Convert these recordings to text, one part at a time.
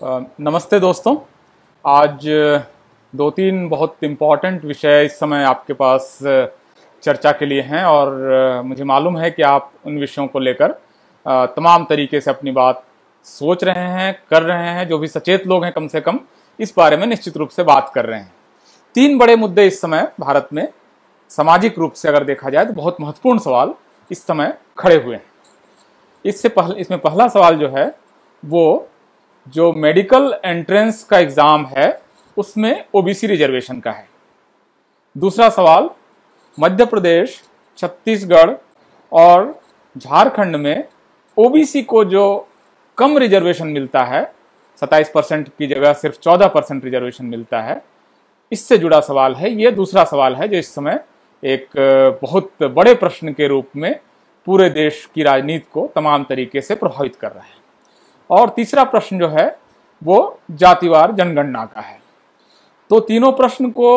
नमस्ते दोस्तों। आज दो तीन बहुत इंपॉर्टेंट विषय इस समय आपके पास चर्चा के लिए हैं और मुझे मालूम है कि आप उन विषयों को लेकर तमाम तरीके से अपनी बात सोच रहे हैं, कर रहे हैं, जो भी सचेत लोग हैं कम से कम, इस बारे में निश्चित रूप से बात कर रहे हैं। तीन बड़े मुद्दे इस समय भारत में सामाजिक रूप से अगर देखा जाए तो बहुत महत्वपूर्ण सवाल इस समय खड़े हुए हैं। इससे पहले, इसमें पहला सवाल जो है, वो जो मेडिकल एंट्रेंस का एग्ज़ाम है, उसमें ओबीसी रिजर्वेशन का है। दूसरा सवाल, मध्य प्रदेश, छत्तीसगढ़ और झारखंड में ओबीसी को जो कम रिजर्वेशन मिलता है 27 परसेंट की जगह सिर्फ़ 14 परसेंट रिजर्वेशन मिलता है, इससे जुड़ा सवाल है, ये दूसरा सवाल है जो इस समय एक, बहुत बड़े प्रश्न के रूप में पूरे देश की राजनीति को तमाम तरीके से प्रभावित कर रहा है। और तीसरा प्रश्न जो है, वो जातिवार जनगणना का है। तो तीनों प्रश्न को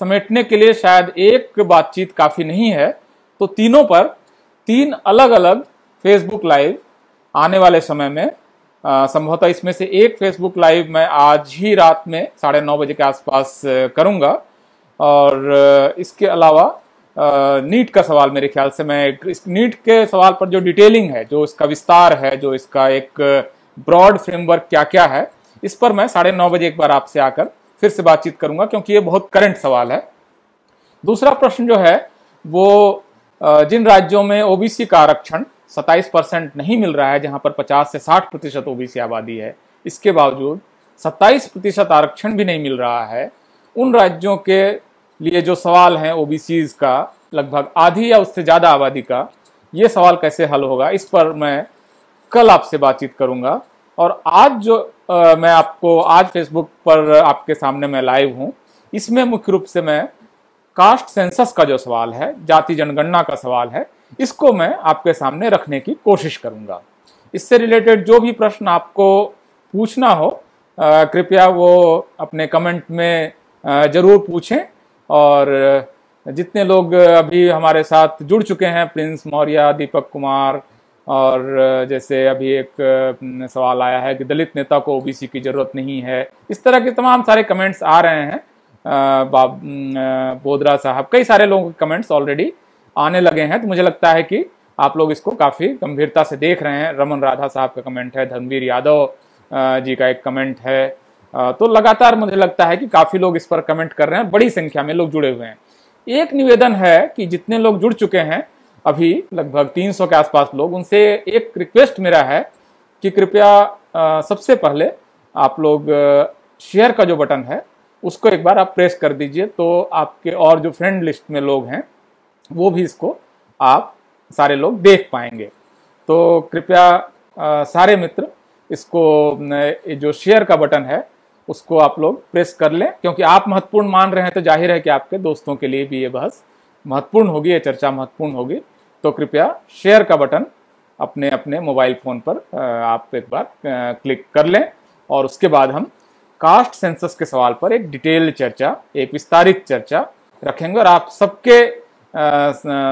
समेटने के लिए शायद एक बातचीत काफ़ी नहीं है। तो तीनों पर तीन अलग अलग फेसबुक लाइव आने वाले समय में संभवतः इसमें से एक फेसबुक लाइव मैं आज ही रात में साढ़े नौ बजे के आसपास करूँगा। और इसके अलावा नीट का सवाल मेरे ख्याल से मैं नीट के सवाल पर जो डिटेलिंग है, जो इसका विस्तार है, जो इसका एक ब्रॉड फ्रेमवर्क क्या क्या है, इस पर मैं साढ़े नौ बजे एक बार आपसे आकर फिर से बातचीत करूँगा, क्योंकि ये बहुत करंट सवाल है। दूसरा प्रश्न जो है, वो जिन राज्यों में ओबीसी का आरक्षण 27 परसेंट नहीं मिल रहा है, जहाँ पर 50 से 60 प्रतिशत ओबीसी आबादी है, इसके बावजूद 27 प्रतिशत आरक्षण भी नहीं मिल रहा है, उन राज्यों के लिए जो सवाल हैं ओबीसीज का, लगभग आधी या उससे ज़्यादा आबादी का, ये सवाल कैसे हल होगा, इस पर मैं कल आपसे बातचीत करूँगा। और आज जो अ, मैं आपको आज फेसबुक पर आपके सामने मैं लाइव हूँ इसमें मुख्य रूप से मैं कास्ट सेंसस का जो सवाल है जाति जनगणना का सवाल है इसको मैं आपके सामने रखने की कोशिश करूँगा। इससे रिलेटेड जो भी प्रश्न आपको पूछना हो कृपया वो अपने कमेंट में ज़रूर पूछें। और जितने लोग अभी हमारे साथ जुड़ चुके हैं प्रिंस मौर्य दीपक कुमार और जैसे अभी एक सवाल आया है कि दलित नेता को ओबीसी की ज़रूरत नहीं है। इस तरह के तमाम सारे कमेंट्स आ रहे हैं। बाब बोदरा साहब, कई सारे लोगों के कमेंट्स ऑलरेडी आने लगे हैं। तो मुझे लगता है कि आप लोग इसको काफ़ी गंभीरता से देख रहे हैं। रमन राधा साहब का कमेंट है, धर्मवीर यादव जी का एक कमेंट है। तो लगातार मुझे लगता है कि काफ़ी लोग इस पर कमेंट कर रहे हैं। बड़ी संख्या में लोग जुड़े हुए हैं। एक निवेदन है कि जितने लोग जुड़ चुके हैं अभी लगभग 300 के आसपास लोग। उनसे एक रिक्वेस्ट मेरा है कि कृपया सबसे पहले आप लोग शेयर का जो बटन है, उसको एक बार आप प्रेस कर दीजिए। तो आपके और जो फ्रेंड लिस्ट में लोग हैं, वो भी इसको आप सारे लोग देख पाएँगे। तो कृपया सारे मित्र, इसको जो शेयर का बटन है, उसको आप लोग प्रेस कर लें। क्योंकि आप महत्वपूर्ण मान रहे हैं तो ज़ाहिर है कि आपके दोस्तों के लिए भी ये बहस महत्वपूर्ण होगी, ये चर्चा महत्वपूर्ण होगी। तो कृपया शेयर का बटन अपने अपने मोबाइल फ़ोन पर आप एक बार क्लिक कर लें और उसके बाद हम कास्ट सेंसस के सवाल पर एक डिटेल चर्चा, एक विस्तारित चर्चा रखेंगे और आप सबके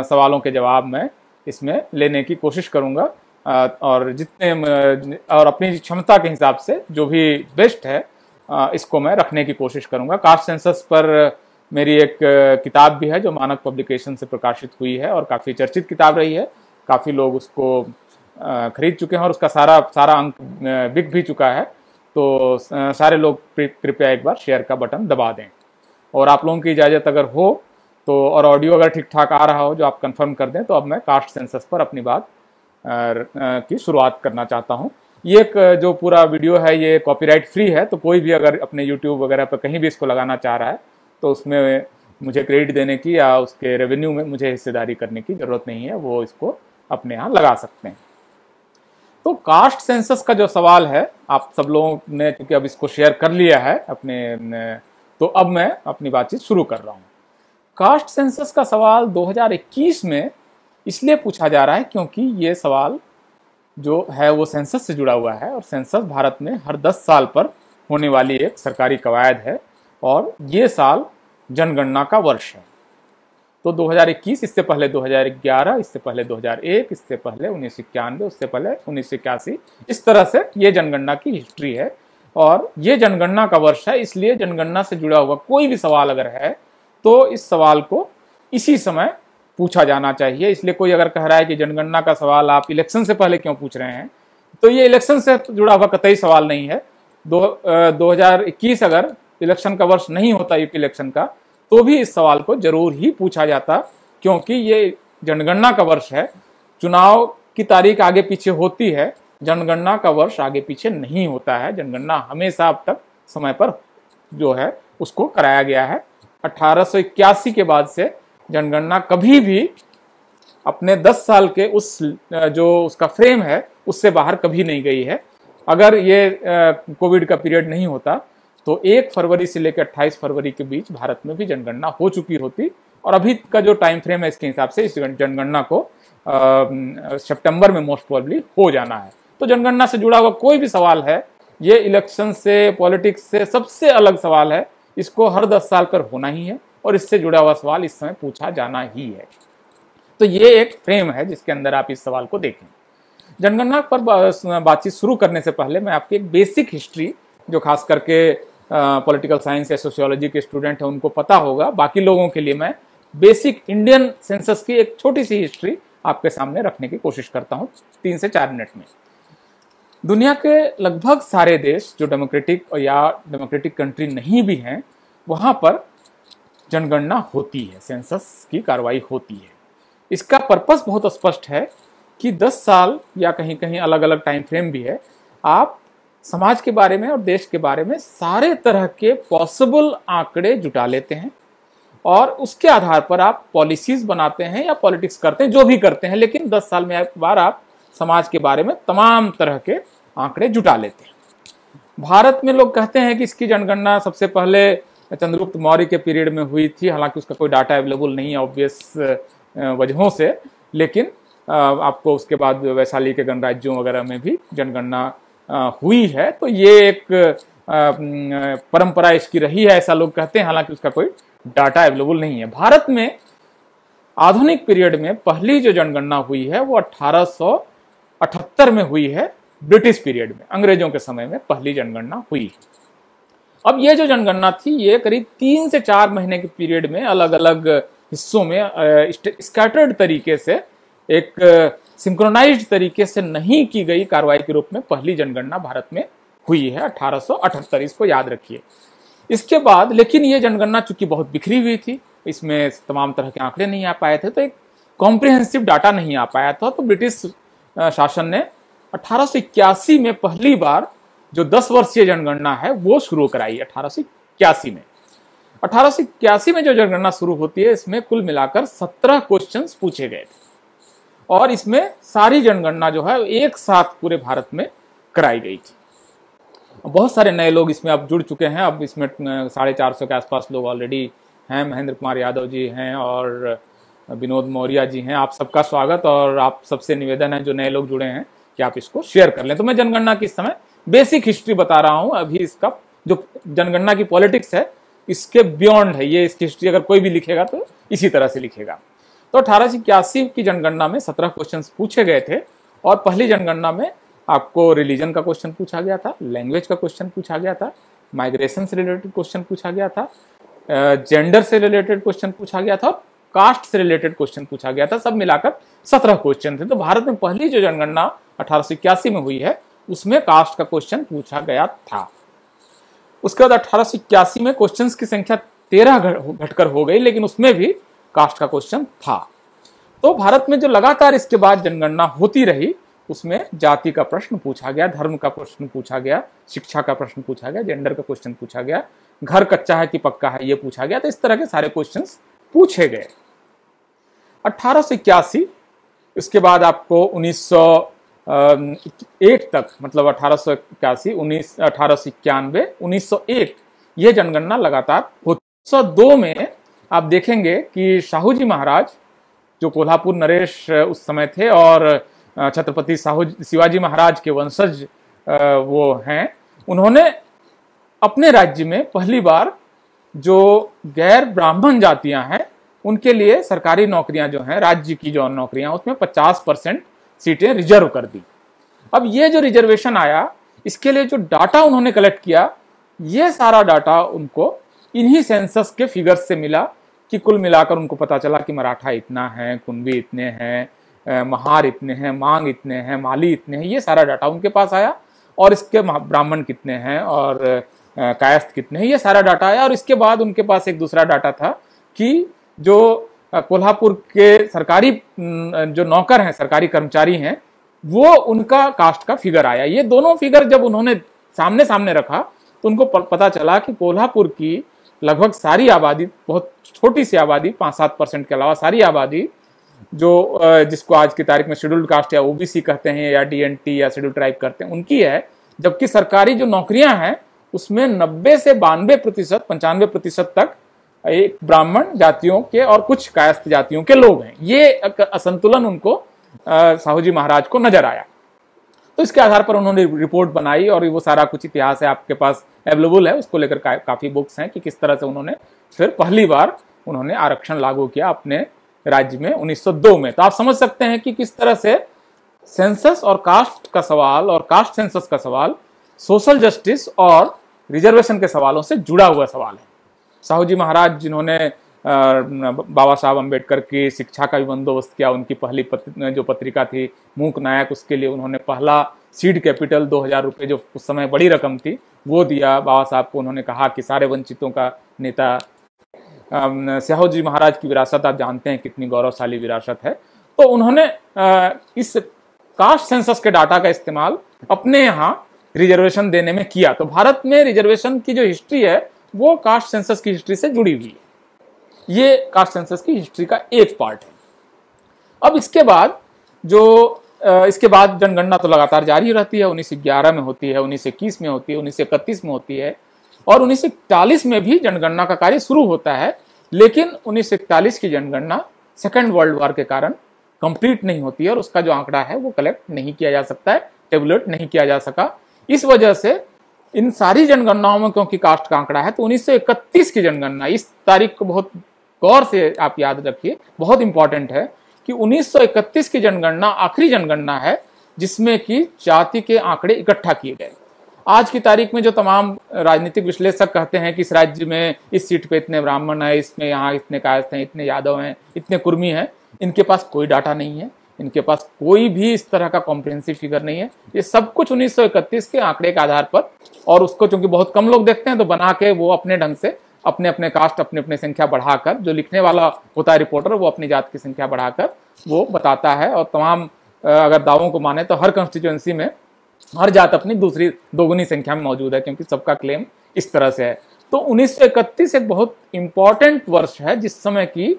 सवालों के जवाब मैं इसमें लेने की कोशिश करूँगा। और जितने और अपनी क्षमता के हिसाब से जो भी बेस्ट है इसको मैं रखने की कोशिश करूँगा। कास्ट सेंसस पर मेरी एक किताब भी है जो मानक पब्लिकेशन से प्रकाशित हुई है और काफ़ी चर्चित किताब रही है। काफ़ी लोग उसको खरीद चुके हैं और उसका सारा सारा अंक बिक भी चुका है। तो सारे लोग कृपया एक बार शेयर का बटन दबा दें। और आप लोगों की इजाज़त अगर हो तो और ऑडियो अगर ठीक ठाक आ रहा हो, जो आप कंफर्म कर दें तो अब मैं कास्ट सेंसस पर अपनी बात की शुरुआत करना चाहता हूँ। ये एक, जो पूरा वीडियो है, ये कॉपीराइट फ्री है तो कोई भी अगर अपने यूट्यूब वगैरह पर कहीं भी इसको लगाना चाह रहा है तो उसमें मुझे क्रेडिट देने की या उसके रेवेन्यू में मुझे हिस्सेदारी करने की ज़रूरत नहीं है, वो इसको अपने यहाँ लगा सकते हैं। तो कास्ट सेंसस का जो सवाल है, आप सब लोगों ने, क्योंकि अब इसको शेयर कर लिया है अपने तो अब मैं अपनी बातचीत शुरू कर रहा हूँ। कास्ट सेंसस का सवाल 2021 में इसलिए पूछा जा रहा है क्योंकि ये सवाल जो है, वो सेंसस से जुड़ा हुआ है और सेंसस भारत में हर 10 साल पर होने वाली एक सरकारी कवायद है। और ये साल जनगणना का वर्ष है। तो 2021 इससे पहले 2011 इससे पहले 2001 इससे पहले उन्नीस उससे पहले उन्नीस सौ इक्यासी। इस तरह से ये जनगणना की हिस्ट्री है और ये जनगणना का वर्ष है, इसलिए जनगणना से जुड़ा हुआ कोई भी सवाल अगर है तो इस सवाल को इसी समय पूछा जाना चाहिए। इसलिए कोई अगर कह रहा है कि जनगणना का सवाल आप इलेक्शन से पहले क्यों पूछ रहे हैं तो ये इलेक्शन से जुड़ा हुआ कतई सवाल नहीं है। दो दो अगर इलेक्शन का वर्ष नहीं होता यूपी इलेक्शन का तो भी इस सवाल को ज़रूर ही पूछा जाता, क्योंकि ये जनगणना का वर्ष है। चुनाव की तारीख आगे पीछे होती है, जनगणना का वर्ष आगे पीछे नहीं होता है। जनगणना हमेशा अब तक समय पर जो है, उसको कराया गया है। अठारह के बाद से जनगणना कभी भी अपने 10 साल के उस, जो उसका फ्रेम है, उससे बाहर कभी नहीं गई है। अगर ये कोविड का पीरियड नहीं होता तो एक फरवरी से लेकर अट्ठाईस फरवरी के बीच भारत में भी जनगणना हो चुकी होती और अभी का जो टाइम फ्रेम है इसके हिसाब से इस जनगणना को सितंबर में मोस्ट प्रोबेबली हो जाना है। तो जनगणना से जुड़ा हुआ कोई भी सवाल है, ये इलेक्शन से पॉलिटिक्स से सबसे अलग सवाल है। इसको हर दस साल पर होना ही है और इससे जुड़ा हुआ सवाल इस समय पूछा जाना ही है। तो ये एक फ्रेम है जिसके अंदर आप इस सवाल को देखें। जनगणना पर बातचीत शुरू करने से पहले मैं आपकी एक बेसिक हिस्ट्री जो खास करके पॉलिटिकल साइंस या सोशियोलॉजी के स्टूडेंट हैं, उनको पता होगा। बाकी लोगों के लिए मैं बेसिक इंडियन सेंसस की एक छोटी सी हिस्ट्री आपके सामने रखने की कोशिश करता हूँ, तीन से चार मिनट में। दुनिया के लगभग सारे देश जो डेमोक्रेटिक या डेमोक्रेटिक कंट्री नहीं भी हैं, वहाँ पर जनगणना होती है सेंसस की कार्रवाई होती है। इसका पर्पस बहुत स्पष्ट है कि 10 साल या कहीं कहीं अलग अलग टाइम फ्रेम भी है, आप समाज के बारे में और देश के बारे में सारे तरह के पॉसिबल आंकड़े जुटा लेते हैं और उसके आधार पर आप पॉलिसीज़ बनाते हैं या पॉलिटिक्स करते हैं, जो भी करते हैं, लेकिन 10 साल में एक बार आप समाज के बारे में तमाम तरह के आंकड़े जुटा लेते हैं। भारत में लोग कहते हैं कि इसकी जनगणना सबसे पहले चंद्रगुप्त मौर्य के पीरियड में हुई थी। हालाँकि उसका कोई डाटा अवेलेबल नहीं है ऑब्वियस वजहों से, लेकिन आपको उसके बाद वैशाली के गणराज्यों वगैरह में भी जनगणना हुई है तो ये एक परंपरा इसकी रही है, ऐसा लोग कहते हैं, हालाँकि उसका कोई डाटा अवेलेबल नहीं है। भारत में आधुनिक पीरियड में पहली जो जनगणना हुई है, वो 1878 में हुई है, ब्रिटिश पीरियड में, अंग्रेज़ों के समय में पहली जनगणना हुई। अब ये जो जनगणना थी, ये करीब तीन से चार महीने के पीरियड में अलग अलग हिस्सों में स्कैटर्ड तरीके से एक सिंक्रोनाइज तरीके से नहीं की गई कार्रवाई के रूप में पहली जनगणना भारत में हुई है, अठारह इसको याद रखिए। इसके बाद, लेकिन ये जनगणना चूँकि बहुत बिखरी हुई थी, इसमें तमाम तरह के आंकड़े नहीं आ पाए थे तो एक कॉम्प्रिहेंसिव डाटा नहीं आ पाया था तो ब्रिटिश शासन ने अठारह में पहली बार जो 10 वर्षीय जनगणना है, वो शुरू कराई अठारह सौ इक्यासी में। अठारह सौ इक्यासी में जो जनगणना शुरू होती है, इसमें कुल मिलाकर 17 क्वेश्चंस पूछे गए थे। और इसमें सारी जनगणना जो है एक साथ पूरे भारत में कराई गई थी। बहुत सारे नए लोग इसमें अब जुड़ चुके हैं। अब इसमें साढ़े चार सौ के आसपास लोग ऑलरेडी हैं। महेंद्र कुमार यादव जी हैं और विनोद मौर्य जी हैं। आप सबका स्वागत और आप सबसे निवेदन है जो नए लोग जुड़े हैं कि आप इसको शेयर कर लें। तो मैं जनगणना की इस समय बेसिक हिस्ट्री बता रहा हूँ। अभी इसका जो जनगणना की पॉलिटिक्स है, इसके बियॉन्ड है। ये इसकी हिस्ट्री अगर कोई भी लिखेगा तो इसी तरह से लिखेगा। तो अठारह की जनगणना में सत्रह क्वेश्चन पूछे गए थे और पहली जनगणना में आपको रिलीजन का क्वेश्चन पूछा गया था लैंग्वेज का क्वेश्चन पूछा गया था माइग्रेशन से रिलेटेड क्वेश्चन पूछा गया था जेंडर से रिलेटेड क्वेश्चन पूछा गया था कास्ट से रिलेटेड क्वेश्चन पूछा गया था। सब मिलाकर सत्रह क्वेश्चन थे। तो भारत में पहली जो जनगणना अठारह में हुई है, उसमें कास्ट का क्वेश्चन पूछा गया था। उसके बाद अठारह में क्वेश्चंस की संख्या तेरह घटकर हो गई, लेकिन उसमें भी कास्ट का क्वेश्चन था। तो भारत में जो लगातार इसके बाद जनगणना होती रही, उसमें जाति का प्रश्न पूछा गया, धर्म का प्रश्न पूछा गया, शिक्षा का प्रश्न पूछा गया जेंडर का क्वेश्चन पूछा गया, घर कच्चा है कि पक्का है ये पूछा गया तो इस तरह के सारे क्वेश्चन पूछे गए। अठारह इसके बाद आपको 1901 तक मतलब अठारह सौ इक्यासी, उन्नीस, अठारह सौ इक्यानवे, उन्नीस सौ एक, ये जनगणना लगातार होती। सौ दो में आप देखेंगे कि शाहू जी महाराज, जो कोल्हापुर नरेश उस समय थे और छत्रपति साहू, शिवाजी महाराज के वंशज वो हैं, उन्होंने अपने राज्य में पहली बार जो गैर ब्राह्मण जातियाँ हैं, उनके लिए सरकारी नौकरियाँ जो हैं, राज्य की जो नौकरियाँ, उसमें 50 परसेंट सीटें रिज़र्व कर दी। अब ये जो रिजर्वेशन आया, इसके लिए जो डाटा उन्होंने कलेक्ट किया, ये सारा डाटा उनको इन्हीं सेंसस के फिगर्स से मिला कि कुल मिलाकर उनको पता चला कि मराठा इतना है, कुंभी इतने हैं महार इतने हैं, मांग इतने हैं, माली इतने हैं, ये सारा डाटा उनके पास आया और इसके ब्राह्मण कितने हैं और कायस्थ कितने हैं, ये सारा डाटा आया और इसके बाद उनके पास एक दूसरा डाटा था कि जो कोल्हापुर के सरकारी जो नौकर हैं, सरकारी कर्मचारी हैं, वो उनका कास्ट का फिगर आया। ये दोनों फिगर जब उन्होंने सामने सामने रखा तो उनको पता चला कि कोल्हापुर की लगभग सारी आबादी, बहुत छोटी सी आबादी, पाँच सात परसेंट के अलावा सारी आबादी जो जिसको आज की तारीख में शेड्यूल्ड कास्ट या ओबीसी कहते हैं या डीएनटी या शेड्यूल ट्राइब करते हैं, उनकी है। जबकि सरकारी जो नौकरियाँ हैं, उसमें नब्बे से बानवे प्रतिशत, पंचानवे प्रतिशत तक एक ब्राह्मण जातियों के और कुछ कायस्थ जातियों के लोग हैं। ये असंतुलन उनको साहू जी महाराज को नज़र आया। तो इसके आधार पर उन्होंने रिपोर्ट बनाई और वो सारा कुछ इतिहास है आपके पास। अवेलेबल है उसको लेकर का, काफ़ी बुक्स हैं कि किस तरह से उन्होंने फिर पहली बार उन्होंने आरक्षण लागू किया अपने राज्य में 1902 में। तो आप समझ सकते हैं कि किस तरह से सेंसस और कास्ट का सवाल और कास्ट सेंसस का सवाल सोशल जस्टिस और रिजर्वेशन के सवालों से जुड़ा हुआ सवाल है। साहू जी महाराज जिन्होंने बाबा साहब अंबेडकर की शिक्षा का भी बंदोबस्त किया उनकी पहली पत, जो पत्रिका थी मूक नायक उसके लिए उन्होंने पहला सीड कैपिटल दो हज़ार रुपये जो उस समय बड़ी रकम थी वो दिया। बाबा साहब को उन्होंने कहा कि सारे वंचितों का नेता स्याहो जी महाराज की विरासत आप जानते हैं कितनी गौरवशाली विरासत है। तो उन्होंने इस कास्ट सेंसस के डाटा का इस्तेमाल अपने यहाँ रिजर्वेशन देने में किया। तो भारत में रिजर्वेशन की जो हिस्ट्री है वो कास्ट सेंसस की हिस्ट्री से जुड़ी हुई है। ये कास्ट सेंसस की हिस्ट्री का एक पार्ट है। अब इसके बाद जो इसके बाद जनगणना तो लगातार जारी रहती है, उन्नीस सौ ग्यारह में होती है, उन्नीस सौ इक्कीस में होती है, उन्नीस सौ इकतीस में होती है और उन्नीस सौ इकतालीस में भी जनगणना का कार्य शुरू होता है, लेकिन उन्नीस सौ इकतालीस की जनगणना सेकेंड वर्ल्ड वॉर के कारण कंप्लीट नहीं होती है और उसका जो आंकड़ा है वो कलेक्ट नहीं किया जा सकता है टेबुलेट नहीं किया जा सका। इस वजह से इन सारी जनगणनाओं में क्योंकि कास्ट का आंकड़ा है तो 1931 की जनगणना, इस तारीख को बहुत गौर से आप याद रखिए, बहुत इंपॉर्टेंट है कि 1931 की जनगणना आखिरी जनगणना है, जिसमें कि जाति के आंकड़े इकट्ठा किए गए। आज की तारीख में जो तमाम राजनीतिक विश्लेषक कहते हैं कि इस राज्य में इस सीट पे इतने ब्राह्मण हैं, इसमें यहाँ इतने कायस्थ हैं, इतने यादव हैं, इतने कुर्मी हैं, इनके पास कोई डाटा नहीं है, इनके पास कोई भी इस तरह का कॉम्प्रिहेंसिव फिगर नहीं है। ये सब कुछ 1931 के आंकड़े के आधार पर और उसको चूँकि बहुत कम लोग देखते हैं तो बना के वो अपने ढंग से अपने अपने कास्ट अपने अपने संख्या बढ़ाकर, जो लिखने वाला होता है रिपोर्टर वो अपनी जात की संख्या बढ़ाकर वो बताता है। और तमाम अगर दावों को माने तो हर कंस्टिट्यूंसी में हर जात अपनी दूसरी दोगुनी संख्या में मौजूद है, क्योंकि सबका क्लेम इस तरह से है। तो उन्नीस एक बहुत इंपॉर्टेंट वर्ष है, जिस समय की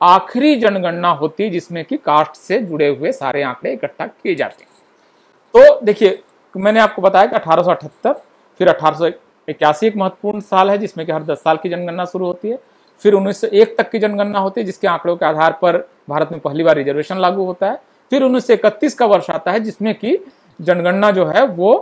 आखिरी जनगणना होती है जिसमें कि कास्ट से जुड़े हुए सारे आंकड़े इकट्ठा किए जाते हैं। तो देखिए, मैंने आपको बताया कि अठारह सौ अठहत्तर, फिर अठारह सौ एक महत्वपूर्ण साल है, जिसमें कि हर दस साल की जनगणना शुरू होती है। फिर उन्नीस तक की जनगणना होती है, जिसके आंकड़ों के आधार पर भारत में पहली बार रिजर्वेशन लागू होता है। फिर उन्नीस का वर्ष आता है, जिसमें कि जनगणना जो है, वो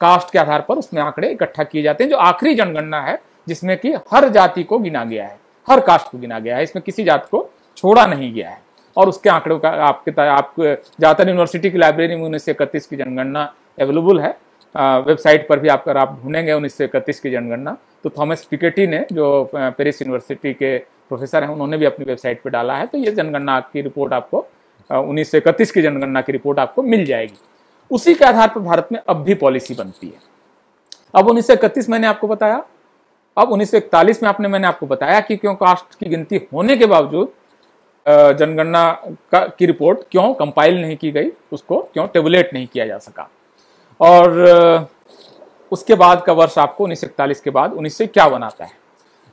कास्ट के आधार पर उसमें आंकड़े इकट्ठा किए जाते हैं। जो आखिरी जनगणना है, जिसमें कि हर जाति को गिना गया है, हर कास्ट को गिना गया है, इसमें किसी जात को छोड़ा नहीं गया है। और उसके आंकड़ों का आपके आप ज़्यादातर यूनिवर्सिटी की लाइब्रेरी में उन्नीस सौ इकतीस की जनगणना अवेलेबल है। वेबसाइट पर भी आप, अगर आप ढूंढेंगे उन्नीस सौ इकतीस की जनगणना तो थॉमस पिकेटी ने, जो पेरिस यूनिवर्सिटी के प्रोफेसर हैं, उन्होंने भी अपनी वेबसाइट पर डाला है तो ये जनगणना की रिपोर्ट आपको उन्नीस सौ इकतीस की जनगणना की रिपोर्ट आपको मिल जाएगी। उसी के आधार पर भारत में अब भी पॉलिसी बनती है। अब उन्नीस सौ इकतीस मैंने आपको बताया, अब उन्नीस सौ इकतालीस में आपने, मैंने आपको बताया कि क्यों कास्ट की गिनती होने के बावजूद जनगणना का, की रिपोर्ट क्यों कंपाइल नहीं की गई, उसको क्यों टेबुलेट नहीं किया जा सका। और उसके बाद का वर्ष आपको उन्नीस के बाद उन्नीस आता है।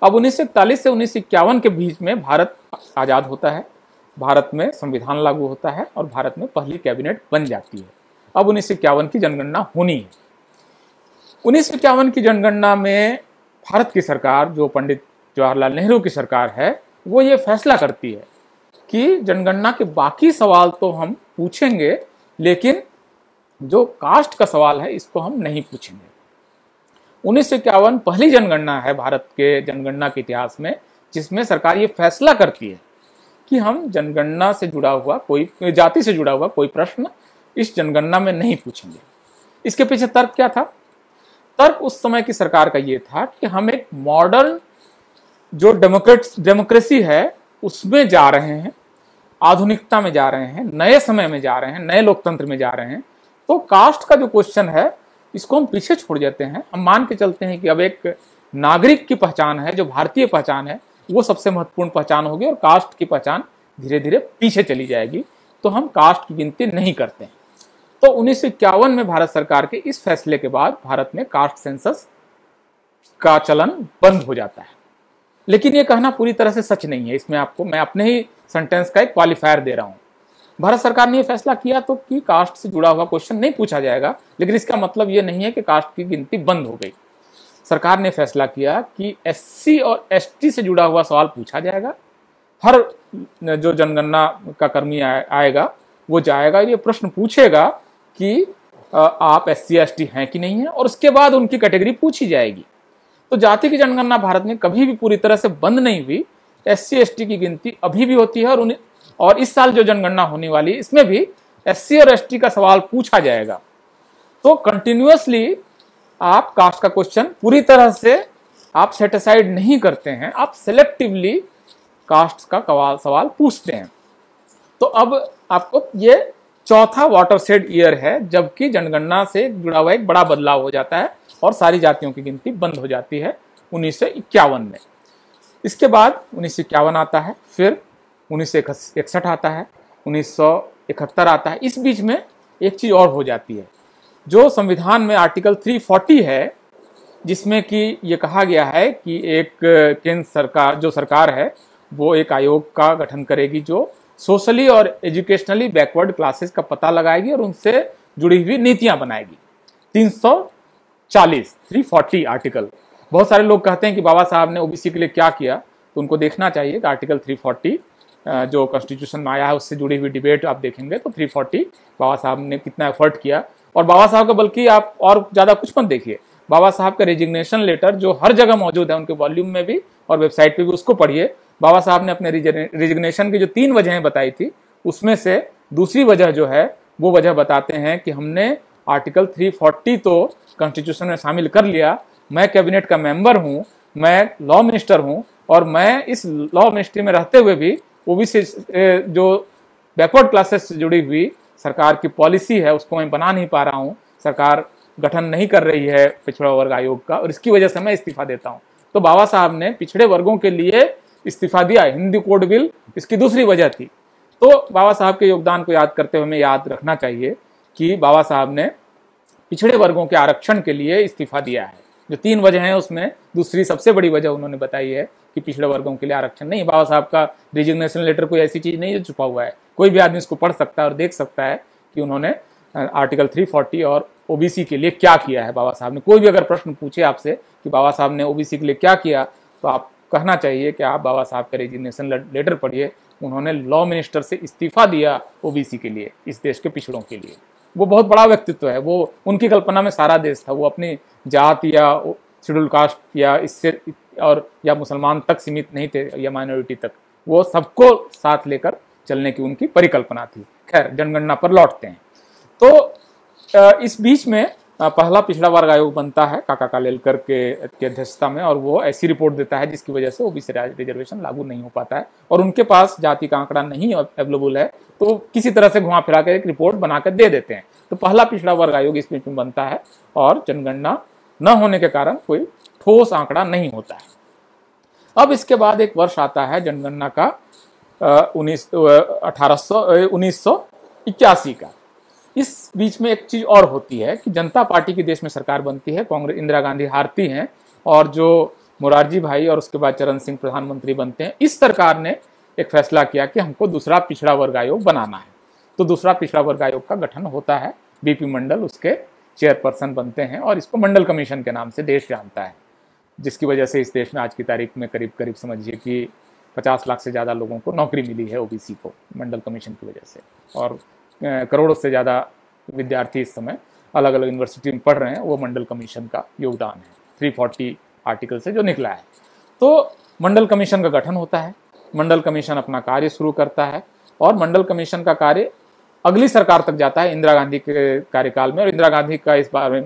अब उन्नीस से उन्नीस सौ इक्यावन के बीच में भारत आज़ाद होता है, भारत में संविधान लागू होता है और भारत में पहली कैबिनेट बन जाती है। अब उन्नीस सौ इक्यावन की जनगणना होनी है। उन्नीस सौ इक्यावन की जनगणना में भारत की सरकार, जो पंडित जवाहरलाल नेहरू की सरकार है, वो ये फैसला करती है कि जनगणना के बाकी सवाल तो हम पूछेंगे, लेकिन जो कास्ट का सवाल है, इसको हम नहीं पूछेंगे। उन्नीस सौ इक्यावन पहली जनगणना है भारत के जनगणना के इतिहास में, जिसमें सरकार ये फैसला करती है कि हम जनगणना से जुड़ा हुआ कोई, जाति से जुड़ा हुआ कोई प्रश्न इस जनगणना में नहीं पूछेंगे। इसके पीछे तर्क क्या था? तर्क उस समय की सरकार का ये था कि हम एक मॉडर्न जो डेमोक्रेट, डेमोक्रेसी है, उसमें जा रहे हैं, आधुनिकता में जा रहे हैं, नए समय में जा रहे हैं, नए लोकतंत्र में जा रहे हैं तो कास्ट का जो क्वेश्चन है, इसको हम पीछे छोड़ जाते हैं। हम मान के चलते हैं कि अब एक नागरिक की पहचान है, जो भारतीय पहचान है, वो सबसे महत्वपूर्ण पहचान होगी और कास्ट की पहचान धीरे धीरे पीछे चली जाएगी। तो हम कास्ट की गिनती नहीं करते हैं। तो उन्नीस सौ इक्यावन में भारत सरकार के इस फैसले के बाद भारत में कास्ट सेंसस का चलन बंद हो जाता है। लेकिन ये कहना पूरी तरह से सच नहीं है। इसमें आपको, मैं अपने ही सेंटेंस का एक क्वालिफायर दे रहा हूँ। भारत सरकार ने यह फैसला किया तो कि कास्ट से जुड़ा हुआ क्वेश्चन नहीं पूछा जाएगा, लेकिन इसका मतलब यह नहीं है कि कास्ट की गिनती बंद हो गई। सरकार ने फैसला किया कि एससी और एसटी से जुड़ा हुआ सवाल पूछा जाएगा। हर जो जनगणना का कर्मी आएगा, वो जाएगा ये प्रश्न पूछेगा कि आप एस सी एस टी हैं कि नहीं है, और उसके बाद उनकी कैटेगरी पूछी जाएगी। तो जाति की जनगणना भारत में कभी भी पूरी तरह से बंद नहीं हुई। एस सी एस टी की गिनती अभी भी होती है और उन्हें और इस साल जो जनगणना होने वाली, इसमें भी एस सी और एस टी का सवाल पूछा जाएगा। तो कंटिन्यूसली आप कास्ट का क्वेश्चन पूरी तरह से आप सेटिसाइड नहीं करते हैं, आप सेलेक्टिवली कास्ट का कवाल, सवाल पूछते हैं। तो अब आपको ये चौथा वाटरसेड ईयर है, जबकि जनगणना से जुड़ा हुआ एक बड़ा बदलाव हो जाता है और सारी जातियों की गिनती बंद हो जाती है उन्नीस सौ इक्यावन में। इसके बाद उन्नीस सौ इक्यावन आता है, फिर उन्नीस आता है, उन्नीस सौ इकहत्तर आता है। इस बीच में एक चीज़ और हो जाती है, जो संविधान में आर्टिकल 340 है, जिसमें कि ये कहा गया है कि एक केंद्र सरकार, जो सरकार है, वो एक आयोग का गठन करेगी, जो सोशली और एजुकेशनली बैकवर्ड क्लासेस का पता लगाएगी और उनसे जुड़ी हुई नीतियाँ बनाएगी। 340 340 आर्टिकल। बहुत सारे लोग कहते हैं कि बाबा साहब ने ओबीसी के लिए क्या किया तो उनको देखना चाहिए कि आर्टिकल 340 जो कॉन्स्टिट्यूशन में आया है, उससे जुड़ी हुई डिबेट आप देखेंगे तो 340 बाबा साहब ने कितना एफर्ट किया। और बाबा साहब का, बल्कि आप और ज़्यादा कुछ मत देखिए, बाबा साहब का रेजिग्नेशन लेटर जो हर जगह मौजूद है, उनके वॉल्यूम में भी और वेबसाइट पे भी उसको पढ़िए। बाबा साहब ने अपने रिजिग्नेशन की जो तीन वजहें बताई थी, उसमें से दूसरी वजह जो है, वो वजह बताते हैं कि हमने आर्टिकल 340 तो कॉन्स्टिट्यूशन में शामिल कर लिया। मैं कैबिनेट का मेंबर हूँ, मैं लॉ मिनिस्टर हूँ और मैं इस लॉ मिनिस्ट्री में रहते हुए भी ओबीसी जो बैकवर्ड क्लासेस से जुड़ी हुई सरकार की पॉलिसी है, उसको मैं बना नहीं पा रहा हूँ। सरकार गठन नहीं कर रही है पिछड़ा वर्ग आयोग का, और इसकी वजह से मैं इस्तीफा देता हूँ। तो बाबा साहब ने पिछड़े वर्गों के लिए इस्तीफा दिया हिंदी कोड बिल, इसकी दूसरी वजह थी। तो बाबा साहब के योगदान को याद करते हुए हमें याद रखना चाहिए कि बाबा साहब ने पिछड़े वर्गों के आरक्षण के लिए इस्तीफा दिया है। जो तीन वजह हैं उसमें, दूसरी सबसे बड़ी वजह उन्होंने बताई है कि पिछड़े वर्गों के लिए आरक्षण नहीं बाबा साहब का रिजिग्नेशन लेटर कोई ऐसी चीज़ नहीं छुपा हुआ है। कोई भी आदमी इसको पढ़ सकता है और देख सकता है कि उन्होंने आर्टिकल 340 और ओबीसी के लिए क्या किया है बाबा साहब ने। कोई भी अगर प्रश्न पूछे आपसे कि बाबा साहब ने ओबीसी के लिए क्या किया तो आप कहना चाहिए कि आप बाबा साहब का रेजिग्नेशन लेटर पढ़िए। उन्होंने लॉ मिनिस्टर से इस्तीफा दिया ओबीसी के लिए, इस देश के पिछड़ों के लिए। वो बहुत बड़ा व्यक्तित्व है। वो, उनकी कल्पना में सारा देश था। वो अपनी जात या शेड्यूल कास्ट या इससे और या मुसलमान तक सीमित नहीं थे या माइनॉरिटी तक वो सबको साथ लेकर चलने की उनकी परिकल्पना थी। खैर जनगणना पर लौटते हैं। तो इस बीच में पहला पिछड़ा वर्ग आयोग बनता है काका कालेलकर के, अध्यक्षता में और वो ऐसी रिपोर्ट देता है जिसकी वजह से ओबीसी रिजर्वेशन लागू नहीं हो पाता है और उनके पास जाति का आंकड़ा नहीं अवेलेबल है। तो किसी तरह से घुमा फिरा कर एक रिपोर्ट बनाकर दे देते हैं। तो पहला पिछड़ा वर्ग आयोग इस बीच में बनता है और जनगणना न होने के कारण कोई ठोस आंकड़ा नहीं होता है। अब इसके बाद एक वर्ष आता है जनगणना का उन्नीस अठारह सौ का। इस बीच में एक चीज़ और होती है कि जनता पार्टी की देश में सरकार बनती है, कांग्रेस, इंदिरा गांधी हारती हैं और जो मुरारजी भाई और उसके बाद चरण सिंह प्रधानमंत्री बनते हैं, इस सरकार ने एक फैसला किया कि हमको दूसरा पिछड़ा वर्ग आयोग बनाना है। तो दूसरा पिछड़ा वर्ग आयोग का गठन होता है, बीपी मंडल, उसके चेयरपर्सन बनते हैं और इसको मंडल कमीशन के नाम से देश जानता है। जिसकी वजह से इस देश में आज की तारीख में करीब करीब समझिए कि 50 लाख से ज़्यादा लोगों को नौकरी मिली है ओबीसी को, मंडल कमीशन की वजह से। और करोड़ों से ज़्यादा विद्यार्थी इस समय अलग अलग यूनिवर्सिटी में पढ़ रहे हैं, वो मंडल कमीशन का योगदान है। 340 आर्टिकल से जो निकला है। तो मंडल कमीशन का गठन होता है, मंडल कमीशन अपना कार्य शुरू करता है और मंडल कमीशन का कार्य अगली सरकार तक जाता है इंदिरा गांधी के कार्यकाल में और इंदिरा गांधी का इस बारे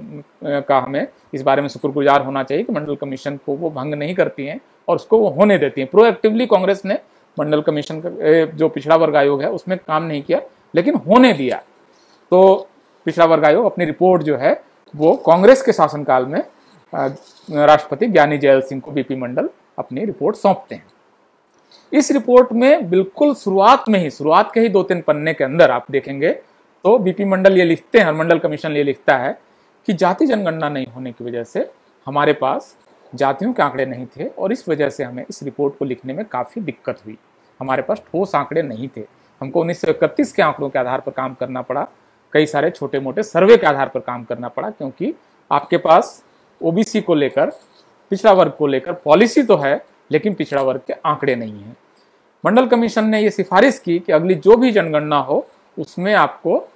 का हमें इस बारे में शुक्रगुजार होना चाहिए कि मंडल कमीशन को वो भंग नहीं करती हैं और उसको वो होने देती हैं। प्रोएक्टिवली कांग्रेस ने मंडल कमीशन का जो पिछड़ा वर्ग आयोग है, उसमें काम नहीं किया, लेकिन होने दिया। तो पिछड़ा वर्ग आयोग अपनी रिपोर्ट जो है, वो कांग्रेस के शासनकाल में राष्ट्रपति ज्ञानी जयल सिंह को बीपी मंडल अपनी रिपोर्ट सौंपते हैं। इस रिपोर्ट में बिल्कुल शुरुआत में ही, शुरुआत के ही दो तीन पन्ने के अंदर आप देखेंगे तो बीपी मंडल ये लिखते हैं, मंडल कमीशन ये लिखता है कि जाति जनगणना नहीं होने की वजह से हमारे पास जातियों के आंकड़े नहीं थे और इस वजह से हमें इस रिपोर्ट को लिखने में काफ़ी दिक्कत हुई। हमारे पास ठोस आंकड़े नहीं थे। हमको उन्नीस सौ इकतीस के आंकड़ों के आधार पर काम करना पड़ा। कई सारे छोटे मोटे सर्वे के आधार पर काम करना पड़ा, क्योंकि आपके पास ओबीसी को लेकर, पिछड़ा वर्ग को लेकर पॉलिसी तो है लेकिन पिछड़ा वर्ग के आंकड़े नहीं है। मंडल कमीशन ने यह सिफारिश की कि अगली जो भी जनगणना हो, उसमें आपको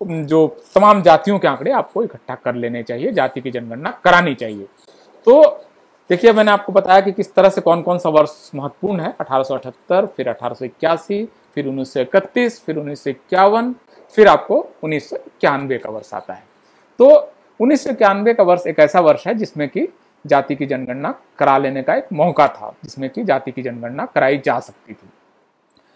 जो तमाम जातियों के आंकड़े आपको इकट्ठा कर लेने चाहिए, जाति की जनगणना करानी चाहिए। तो देखिए, मैंने आपको बताया कि किस तरह से कौन कौन सा वर्ष महत्वपूर्ण है। अठारह फिर अठारह सौ इक्यासी, फिर उन्नीस सौ इकतीस, फिर उन्नीस सौ इक्यावन, फिर आपको उन्नीस सौ इक्यानवे का वर्ष आता है। तो उन्नीस सौ इक्यानवे का वर्ष एक ऐसा वर्ष है जिसमें कि जाति की जनगणना करा लेने का एक मौका था, जिसमें कि जाति की जनगणना कराई जा सकती थी।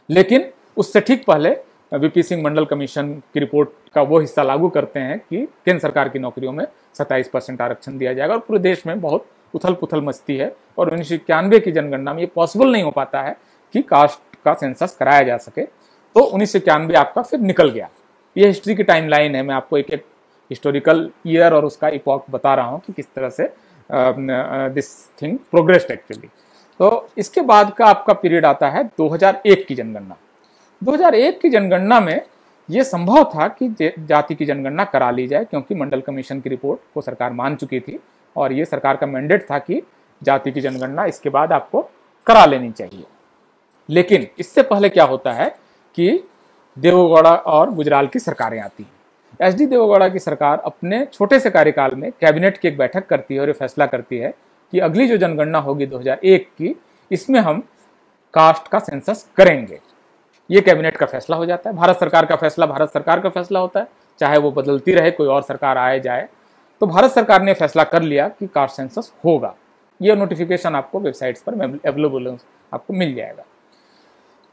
लेकिन उससे ठीक पहले V P Singh Mandal commission की रिपोर्ट का वो हिस्सा लागू करते हैं कि केंद्र सरकार की नौकरियों में 27 परसेंट आरक्षण दिया जाएगा और पूरे देश में बहुत उथल पुथल मचती है और उन्नीस इक्यानवे की जनगणना में ये पॉसिबल नहीं हो पाता है कि कास्ट का सेंसस कराया जा सके। तो उन्नीस सौ इक्यानवे आपका फिर निकल गया। ये हिस्ट्री की टाइम लाइन है। मैं आपको एक एक हिस्टोरिकल ईयर और उसका इपॉक बता रहा हूँ कि किस तरह से दिस थिंग प्रोग्रेस्ड एक्चुअली तो इसके बाद का आपका पीरियड आता है 2001 की जनगणना। 2001 की जनगणना में ये संभव था कि जाति की जनगणना करा ली जाए, क्योंकि मंडल कमीशन की रिपोर्ट को सरकार मान चुकी थी और ये सरकार का मैंडेट था कि जाति की जनगणना इसके बाद आपको करा लेनी चाहिए। लेकिन इससे पहले क्या होता है कि देवगौड़ा और गुजराल की सरकारें आती हैं। एच डी देवगौड़ा की सरकार अपने छोटे से कार्यकाल में कैबिनेट की एक बैठक करती है और ये फैसला करती है कि अगली जो जनगणना होगी 2001 की, इसमें हम कास्ट का सेंसस करेंगे। ये कैबिनेट का फैसला हो जाता है। भारत सरकार का फैसला भारत सरकार का फैसला होता है। चाहे वो बदलती रहे, कोई और सरकार आए जाए। तो भारत सरकार ने फैसला कर लिया कि कास्ट सेंसस होगा। ये नोटिफिकेशन आपको वेबसाइट्स पर अवेलेबल, आपको मिल जाएगा।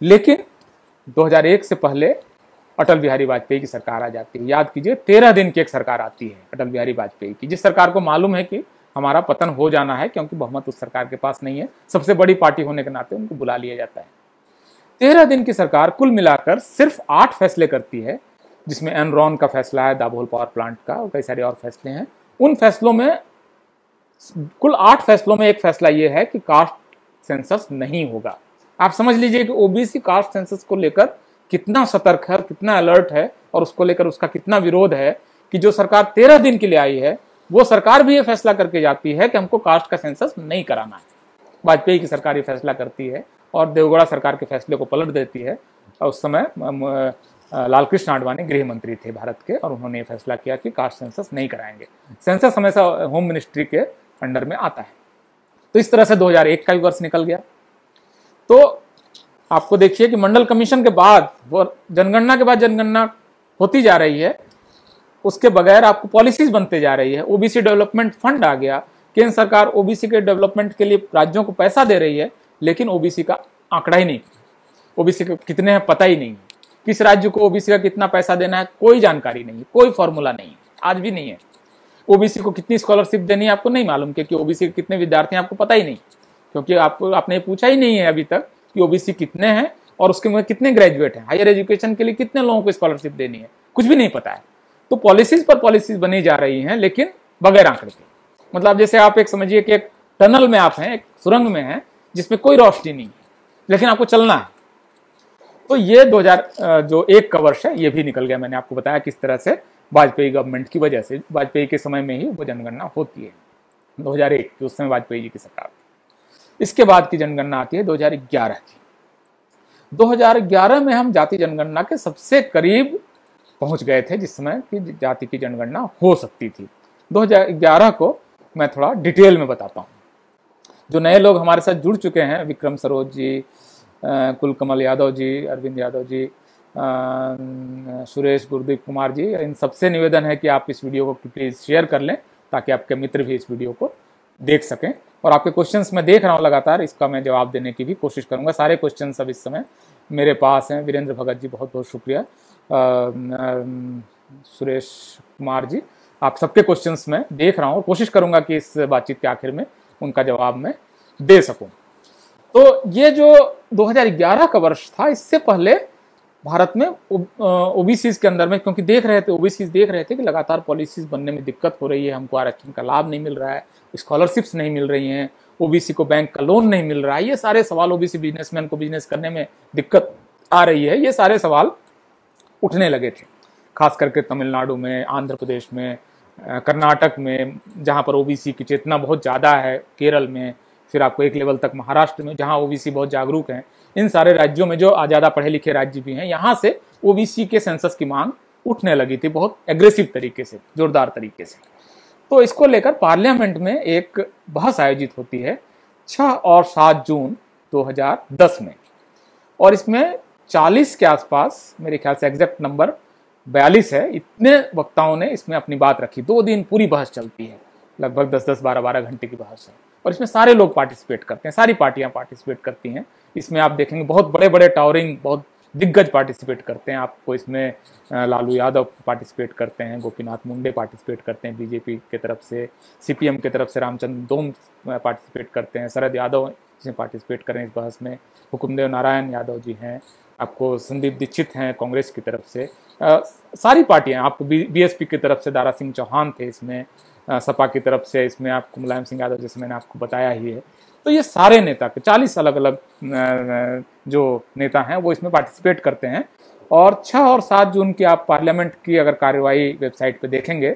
लेकिन 2001 से पहले अटल बिहारी वाजपेयी की सरकार आ जाती है। याद कीजिए, तेरह दिन की एक सरकार आती है अटल बिहारी वाजपेयी की। जिस सरकार को मालूम है कि हमारा पतन हो जाना है, क्योंकि बहुमत उस सरकार के पास नहीं है, सबसे बड़ी पार्टी होने के नाते उनको बुला लिया जाता है। तेरह दिन की सरकार कुल मिलाकर सिर्फ़ आठ फैसले करती है, जिसमें एनरॉन का फैसला है, दाभोल पावर प्लांट का, और कई सारे और फैसले हैं। उन फैसलों में कुल आठ फैसलों में एक फैसला ये है कि कास्ट सेंसस नहीं होगा। आप समझ लीजिए कि ओबीसी कास्ट सेंसस को लेकर कितना सतर्क है कितना अलर्ट है और उसको लेकर उसका कितना विरोध है कि जो सरकार तेरह दिन के लिए आई है, वो सरकार भी ये फैसला करके जाती है कि हमको कास्ट का सेंसस नहीं कराना है। वाजपेयी की सरकार ये फैसला करती है और देवगौड़ा सरकार के फैसले को पलट देती है। और उस समय लालकृष्ण आडवाणी गृह मंत्री थे भारत के और उन्होंने ये फैसला किया कि कास्ट सेंसस नहीं कराएँगे। सेंसस हमेशा होम मिनिस्ट्री के अंडर में आता है। तो इस तरह से 2001 का भी वर्ष निकल गया। तो आपको देखिए कि मंडल कमीशन के बाद जनगणना के बाद जनगणना होती जा रही है। उसके बगैर आपको पॉलिसीज़ बनते जा रही है। ओबीसी डेवलपमेंट फंड आ गया। केंद्र सरकार ओबीसी के डेवलपमेंट के लिए राज्यों को पैसा दे रही है, लेकिन ओबीसी का आंकड़ा ही नहीं। ओबीसी के कितने हैं पता ही नहीं। किस राज्य को ओबीसी का कितना पैसा देना है, कोई जानकारी नहीं कोई फॉर्मूला नहीं आज भी नहीं है। ओबीसी को कितनी स्कॉलरशिप देनी है, आपको नहीं मालूम, क्योंकि ओबीसी के कितने विद्यार्थी आपको पता ही नहीं। क्योंकि आपको आपने पूछा ही नहीं है अभी तक कि ओबीसी कितने हैं और उसके में कितने ग्रेजुएट हैं? हायर एजुकेशन के लिए कितने लोगों को स्कॉलरशिप देनी है? कुछ भी नहीं पता है। तो पॉलिसीज़ पर पॉलिसीज़ बनी जा रही हैं, लेकिन बगैर आंकड़े के। मतलब जैसे आप एक समझिए कि एक टनल में आप हैं, एक सुरंग में हैं, जिसमें कोई रोशनी नहीं है, लेकिन आपको चलना है। तो ये 2000 जो एक का वर्ष है, ये भी निकल गया। मैंने आपको बताया किस तरह से वाजपेयी गवर्नमेंट की वजह से, वाजपेयी के समय में ही वो जनगणना होती है। 2001 की उस समय वाजपेयी जी की सरकार इसके बाद की जनगणना आती है 2011 की। 2011 में हम जाति जनगणना के सबसे करीब पहुँच गए थे जिस समय की जाति की जनगणना हो सकती थी। 2011 को मैं थोड़ा डिटेल में बताता हूँ। जो नए लोग हमारे साथ जुड़ चुके हैं, विक्रम सरोज जी कुलकमल यादव जी, अरविंद यादव जी सुरेश गुरदीप कुमार जी, इन सबसे निवेदन है कि आप इस वीडियो को प्लीज़ शेयर कर लें ताकि आपके मित्र भी इस वीडियो को देख सकें। और आपके क्वेश्चंस मैं देख रहा हूँ लगातार, इसका मैं जवाब देने की भी कोशिश करूँगा। सारे क्वेश्चन अब इस समय मेरे पास हैं। वीरेंद्र भगत जी, बहुत बहुत शुक्रिया। सुरेश कुमार जी, आप सबके क्वेश्चंस में देख रहा हूँ और कोशिश करूँगा कि इस बातचीत के आखिर में उनका जवाब मैं दे सकूँ। तो ये जो 2011 का वर्ष था, इससे पहले भारत में ओबीसी के अंदर में, क्योंकि देख रहे थे ओबीसी देख रहे थे कि लगातार पॉलिसीज़ बनने में दिक्कत हो रही है, हमको आरक्षण का लाभ नहीं मिल रहा है, स्कॉलरशिप्स नहीं मिल रही हैं, ओबीसी को बैंक का लोन नहीं मिल रहा है, ये सारे सवाल ओबीसी बिजनेसमैन को बिज़नेस करने में दिक्कत आ रही है, ये सारे सवाल उठने लगे थे। खास करके तमिलनाडु में, आंध्र प्रदेश में कर्नाटक में, जहाँ पर ओबीसी की चेतना बहुत ज़्यादा है, केरल में, फिर आपको एक लेवल तक महाराष्ट्र में, जहाँ ओबीसी बहुत जागरूक हैं इन सारे राज्यों में जो ज़्यादा पढ़े लिखे राज्य भी हैं, यहाँ से ओबीसी के सेंसस की मांग उठने लगी थी बहुत एग्रेसिव तरीके से, जोरदार तरीके से। तो इसको लेकर पार्लियामेंट में एक बहस आयोजित होती है छह और सात जून 2010 में। और इसमें 40 के आसपास, मेरे ख्याल से एग्जैक्ट नंबर 42 है, इतने वक्ताओं ने इसमें अपनी बात रखी। दो दिन पूरी बहस चलती है, लगभग 10-10 12-12 घंटे की बहस है। और इसमें सारे लोग पार्टिसिपेट करते हैं, सारी पार्टियाँ पार्टिसिपेट करती हैं। इसमें आप देखेंगे बहुत बड़े बड़े टावरिंग बहुत दिग्गज पार्टिसिपेट करते हैं आपको इसमें लालू यादव पार्टिसिपेट करते हैं गोपीनाथ मुंडे पार्टिसिपेट करते हैं बीजेपी के तरफ़ से सीपीएम के तरफ़ से रामचंद्र दोम पार्टिसिपेट करते हैं शरद यादव इसमें पार्टिसिपेट करें इस बहस में हुकुमदेव नारायण यादव जी हैं आपको संदीप दीक्षित हैं कांग्रेस की तरफ़ से आ, सारी पार्टियाँ आपको बी बीएसपी की तरफ़ से दारा सिंह चौहान थे इसमें सपा की तरफ़ से इसमें आपको मुलायम सिंह यादव जैसे मैंने आपको बताया ही है तो ये सारे नेता के चालीस अलग अलग जो नेता हैं, वो इसमें पार्टिसिपेट करते हैं। और छः और सात जून की आप पार्लियामेंट की अगर कार्यवाही वेबसाइट पर देखेंगे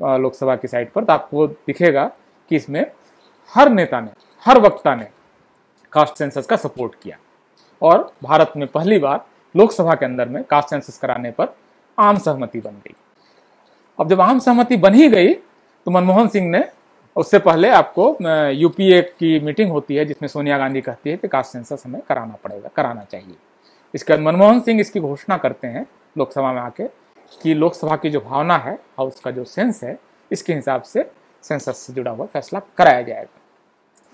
लोकसभा की साइट पर तो आपको दिखेगा कि इसमें हर नेता ने, हर वक्ता ने कास्ट सेंसस का सपोर्ट किया। और भारत में पहली बार लोकसभा के अंदर में कास्ट सेंसस कराने पर आम सहमति बन गई। अब जब आम सहमति बन ही गई तो मनमोहन सिंह ने उससे पहले आपको यूपीए की मीटिंग होती है जिसमें सोनिया गांधी कहती है कि कास्ट सेंसस हमें कराना पड़ेगा, कराना चाहिए। इसके बाद मनमोहन सिंह इसकी घोषणा करते हैं लोकसभा में आके कि लोकसभा की जो भावना है, हाउस का जो सेंस है, इसके हिसाब से सेंसस से जुड़ा हुआ फैसला कराया जाएगा।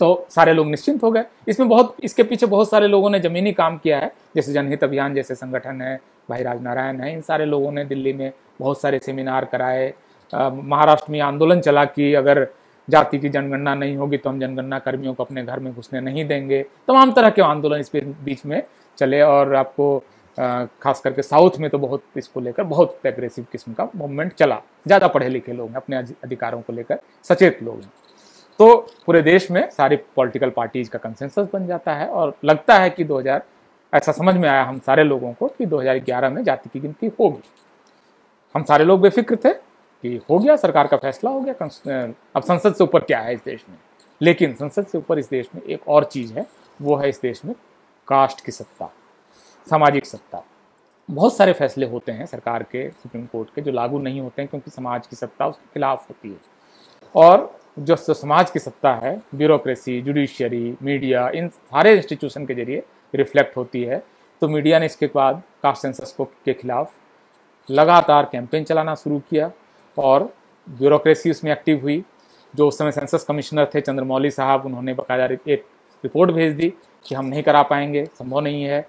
तो सारे लोग निश्चिंत हो गए। इसमें बहुत, इसके पीछे बहुत सारे लोगों ने जमीनी काम किया है, जैसे जनहित अभियान जैसे संगठन है, भाई राजनारायण है, इन सारे लोगों ने दिल्ली में बहुत सारे सेमिनार कराए महाराष्ट्र में आंदोलन चला कि अगर जाति की जनगणना नहीं होगी तो हम जनगणना कर्मियों को अपने घर में घुसने नहीं देंगे। तमाम तरह के आंदोलन इस बीच में चले और आपको खास करके साउथ में तो बहुत इसको लेकर बहुत एग्रेसिव किस्म का मूवमेंट चला। ज़्यादा पढ़े लिखे लोग हैं, अपने अधिकारों को लेकर सचेत लोग हैं। तो पूरे देश में सारी पॉलिटिकल पार्टीज़ का कंसेंसस बन जाता है और लगता है कि 2000 ऐसा समझ में आया हम सारे लोगों को कि 2011 में जाति की गिनती होगी। हम सारे लोग बेफिक्र थे कि हो गया, सरकार का फैसला हो गया अब संसद से ऊपर क्या है इस देश में? लेकिन संसद से ऊपर इस देश में एक और चीज़ है, वो है इस देश में कास्ट की सत्ता, सामाजिक सत्ता। बहुत सारे फैसले होते हैं सरकार के, सुप्रीम कोर्ट के, जो लागू नहीं होते हैं क्योंकि समाज की सत्ता उसके खिलाफ होती है। और जो समाज की सत्ता है, ब्यूरोक्रेसी, जुडिशियरी, मीडिया, इन सारे इंस्टीट्यूशन के ज़रिए रिफ्लेक्ट होती है तो मीडिया ने इसके बाद कास्ट सेंसस को, के खिलाफ लगातार कैंपेन चलाना शुरू किया। और ब्यूरोक्रेसी उसमें एक्टिव हुई। जो उस समय सेंसस कमिश्नर थे, चंद्रमौली साहब, उन्होंने बाकायदा एक रिपोर्ट भेज दी कि हम नहीं करा पाएँगे, संभव नहीं है।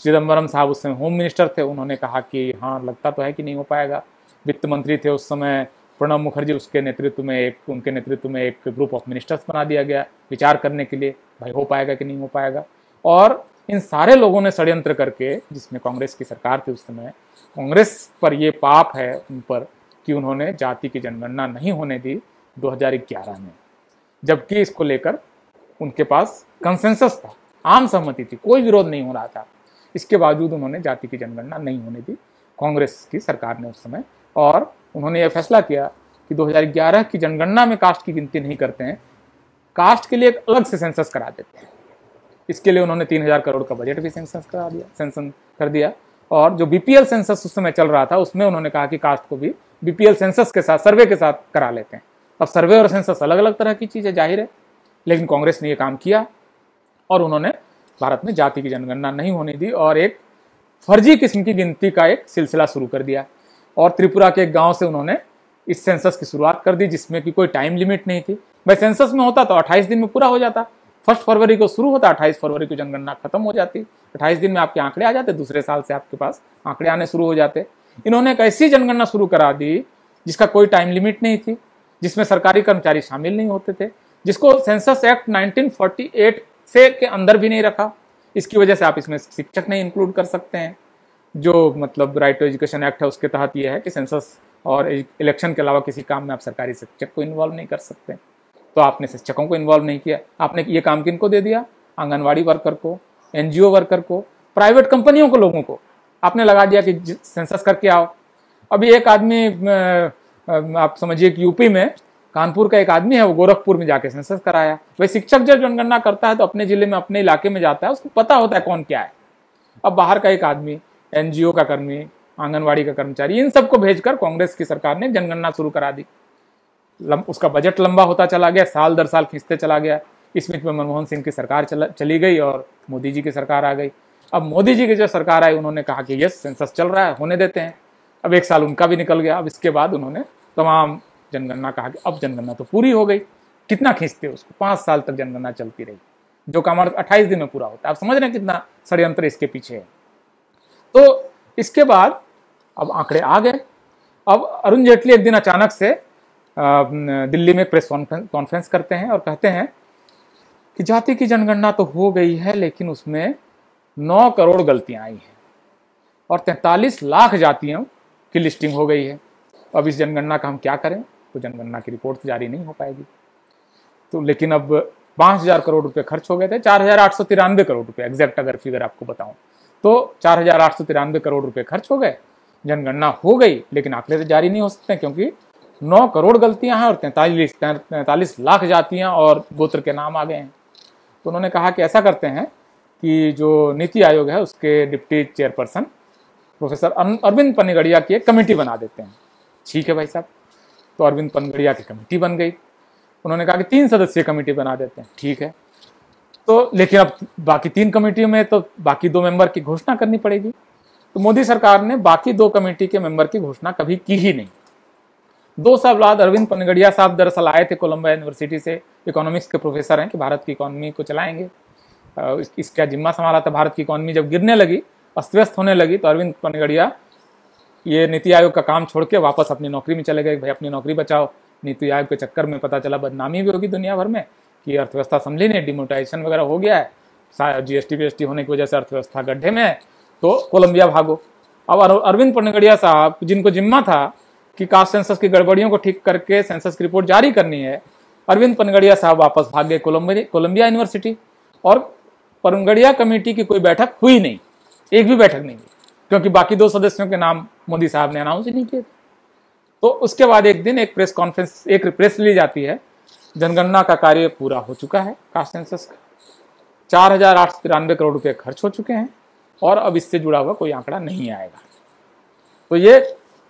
चिदम्बरम साहब उस समय होम मिनिस्टर थे, उन्होंने कहा कि हाँ लगता तो है कि नहीं हो पाएगा। वित्त मंत्री थे उस समय, प्रणब मुखर्जी, उसके नेतृत्व में एक, उनके नेतृत्व में एक ग्रुप ऑफ़ मिनिस्टर्स बना दिया गया विचार करने के लिए। भाई, हो पाएगा कि नहीं हो पाएगा? और इन सारे लोगों ने षड्यंत्र करके, जिसमें कांग्रेस की सरकार थी उस समय, कांग्रेस पर ये पाप है उन पर कि उन्होंने जाति की जनगणना नहीं होने दी 2011 में, जबकि इसको लेकर उनके पास कंसेंसस था। आम सहमति थी, कोई विरोध नहीं हो रहा था। इसके बावजूद उन्होंने जाति की जनगणना नहीं होने दी। कांग्रेस की सरकार ने उस समय, और उन्होंने यह फैसला किया कि 2011 की जनगणना में कास्ट की गिनती नहीं करते हैं, कास्ट के लिए एक अलग से सेंसस करा देते हैं। इसके लिए उन्होंने तीन हज़ार करोड़ का बजट भी सेंसस करा दिया सेंसन कर दिया। और जो बीपीएल सेंसस उस समय चल रहा था, उसमें उन्होंने कहा कि कास्ट को भी बीपीएल सेंसस के साथ सर्वे के साथ करा लेते हैं। अब सर्वे और सेंसस अलग अलग तरह की चीज़ें ज़ाहिर है, लेकिन कांग्रेस ने यह काम किया और उन्होंने भारत में जाति की जनगणना नहीं होने दी और एक फर्जी किस्म की गिनती का एक सिलसिला शुरू कर दिया। और त्रिपुरा के एक गाँव से उन्होंने इस सेंसस की शुरुआत कर दी, जिसमें कि कोई टाइम लिमिट नहीं थी। भाई सेंसस में होता तो 28 दिन में पूरा हो जाता। फ़र्स्ट फरवरी को शुरू होता है, अट्ठाईस फरवरी को जनगणना खत्म हो जाती अट्ठाईस दिन में आपके आंकड़े आ जाते, दूसरे साल से आपके पास आंकड़े आने शुरू हो जाते। इन्होंने एक ऐसी जनगणना शुरू करा दी जिसका कोई टाइम लिमिट नहीं थी, जिसमें सरकारी कर्मचारी शामिल नहीं होते थे, जिसको सेंसस एक्ट 1948 से के अंदर भी नहीं रखा। इसकी वजह से आप इसमें शिक्षक नहीं इंक्लूड कर सकते हैं। जो मतलब राइट टू एजुकेशन एक्ट है, उसके तहत यह है कि सेंसस और इलेक्शन के अलावा किसी काम में आप सरकारी शिक्षक को इन्वॉल्व नहीं कर सकते। तो आपने शिक्षकों को इन्वॉल्व नहीं किया। आपने ये काम किन को दे दिया? आंगनवाड़ी वर्कर को एनजीओ वर्कर को प्राइवेट कंपनियों को, लोगों को। आपने लगा दिया कि सेंसस करके आओ। अभी एक आदमी आप समझिए कि यूपी में, कानपुर का एक आदमी है, वो गोरखपुर में जाके सेंसस कराया। वही शिक्षक जब जनगणना करता है तो अपने ज़िले में, अपने इलाके में जाता है, उसको पता होता है कौन क्या है। अब बाहर का एक आदमी एनजीओ का कर्मी, आंगनवाड़ी का कर्मचारी, इन सबको भेजकर कांग्रेस की सरकार ने जनगणना शुरू करा दी। लम, उसका बजट लंबा होता चला गया साल दर साल खींचते चला गया। इस बीच में मनमोहन सिंह की सरकार चला चली गई और मोदी जी की सरकार आ गई। अब मोदी जी की जो सरकार आई उन्होंने कहा कि यस सेंसस चल रहा है होने देते हैं। अब एक साल उनका भी निकल गया अब इसके बाद उन्होंने तमाम जनगणना कहा कि अब जनगणना तो पूरी हो गई। कितना खींचते उसको? पाँच साल तक जनगणना चलती रही जो काम अट्ठाईस दिन में पूरा होता है। आप समझ रहे हैं कितना षडयंत्र इसके पीछे है। तो इसके बाद अब आंकड़े आ गए। अब अरुण जेटली एक दिन अचानक से दिल्ली में प्रेस कॉन्फ्रेंस करते हैं और कहते हैं कि जाति की जनगणना तो हो गई है, लेकिन उसमें नौ करोड़ गलतियाँ आई हैं और तैतालीस लाख जातियों की लिस्टिंग हो गई है। अब इस जनगणना का हम क्या करें? तो जनगणना की रिपोर्ट जारी नहीं हो पाएगी। तो लेकिन अब पाँच हज़ार करोड़ रुपए खर्च हो गए थे, चार हज़ार आठ सौ तिरानवे करोड़ रुपए, एग्जैक्ट अगर फिगर आपको बताऊँ। तो चार हज़ार आठ सौ तिरानवे करोड़ रुपए खर्च हो गए, जनगणना हो गई, लेकिन आंकड़े तो जारी नहीं हो सकते क्योंकि नौ करोड़ गलतियाँ हैं और तैंतालीस तैंतालीस लाख जातियाँ और गोत्र के नाम आ गए हैं। तो उन्होंने कहा कि ऐसा करते हैं कि जो नीति आयोग है उसके deputy chairperson professor Arvind Panagariya की एक कमेटी बना देते हैं। ठीक है भाई साहब। तो अरविंद पनगड़िया की कमेटी बन गई। उन्होंने कहा कि तीन सदस्यीय कमेटी बना देते हैं। ठीक है। तो लेकिन अब बाकी तीन कमेटियों में तो बाकी दो मेंबर की घोषणा करनी पड़ेगी। तो मोदी सरकार ने बाकी दो कमेटी के मेंबर की घोषणा कभी की ही नहीं। दो साल बाद अरविंद पनगड़िया साहब दरअसल आए थे कोलंबिया यूनिवर्सिटी से इकोनॉमिक्स के प्रोफेसर हैं कि भारत की इकोनॉमी को चलाएँगे। इसका जिम्मा संभाला था। भारत की इकोनॉमी जब गिरने लगी अस्त व्यस्त होने लगी तो अरविंद पनगड़िया ये नीति आयोग का काम छोड़ के वापस अपनी नौकरी में चले गए। भाई, अपनी नौकरी बचाओ। नीति आयोग के चक्कर में पता चला, बदनामी भी होगी दुनिया भर में कि अर्थव्यवस्था संभली नहीं डिमोटाइजेशन वगैरह हो गया है। जीएसटी वीएसटी होने की वजह से अर्थव्यवस्था गड्ढे में है तो कोलंबिया भागो। अब अरविंद पनगड़िया साहब, जिनको जिम्मा था कि कास्ट सेंसस की गड़बड़ियों को ठीक करके सेंसस की रिपोर्ट जारी करनी है। अरविंद पनगड़िया साहब वापस भाग गए कोलंबिया यूनिवर्सिटी और पनगड़िया कमेटी की कोई बैठक हुई नहीं। एक भी बैठक नहीं हुई, क्योंकि बाकी दो सदस्यों के नाम मोदी साहब ने अनाउंस ही नहीं किए तो उसके बाद एक दिन एक प्रेस कॉन्फ्रेंस एक प्रेस ली जाती है। जनगणना का कार्य पूरा हो चुका है कास्ट सेंसस का। चार हज़ार आठ सौ तिरानवे करोड़ रुपए खर्च हो चुके हैं और अब इससे जुड़ा हुआ कोई आंकड़ा नहीं आएगा। तो ये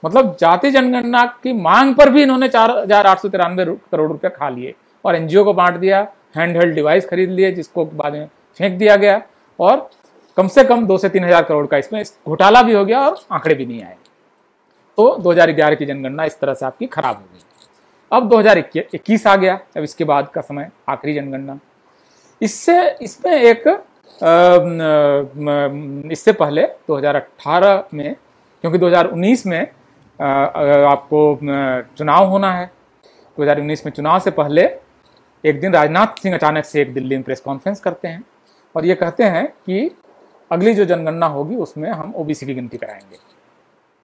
मतलब जाति जनगणना की मांग पर भी इन्होंने चार हज़ार आठ सौ तिरानवे करोड़ रुपए खा लिए और एनजीओ को बांट दिया हैंड हेल्ड डिवाइस खरीद लिए, जिसको बाद में फेंक दिया गया और कम से कम दो से तीन हज़ार करोड़ का इसमें घोटाला भी हो गया और आंकड़े भी नहीं आए। तो 2011 की जनगणना इस तरह से आपकी खराब हो गई। अब 2021 आ गया, अब इसके बाद का समय, आखिरी जनगणना। इससे, इसमें एक इससे पहले 2018 में, क्योंकि 2019 में आपको चुनाव होना है 2019 में चुनाव से पहले एक दिन राजनाथ सिंह अचानक से एक दिल्ली में प्रेस कॉन्फ्रेंस करते हैं और ये कहते हैं कि अगली जो जनगणना होगी उसमें हम ओबीसी की गिनती कराएँगे।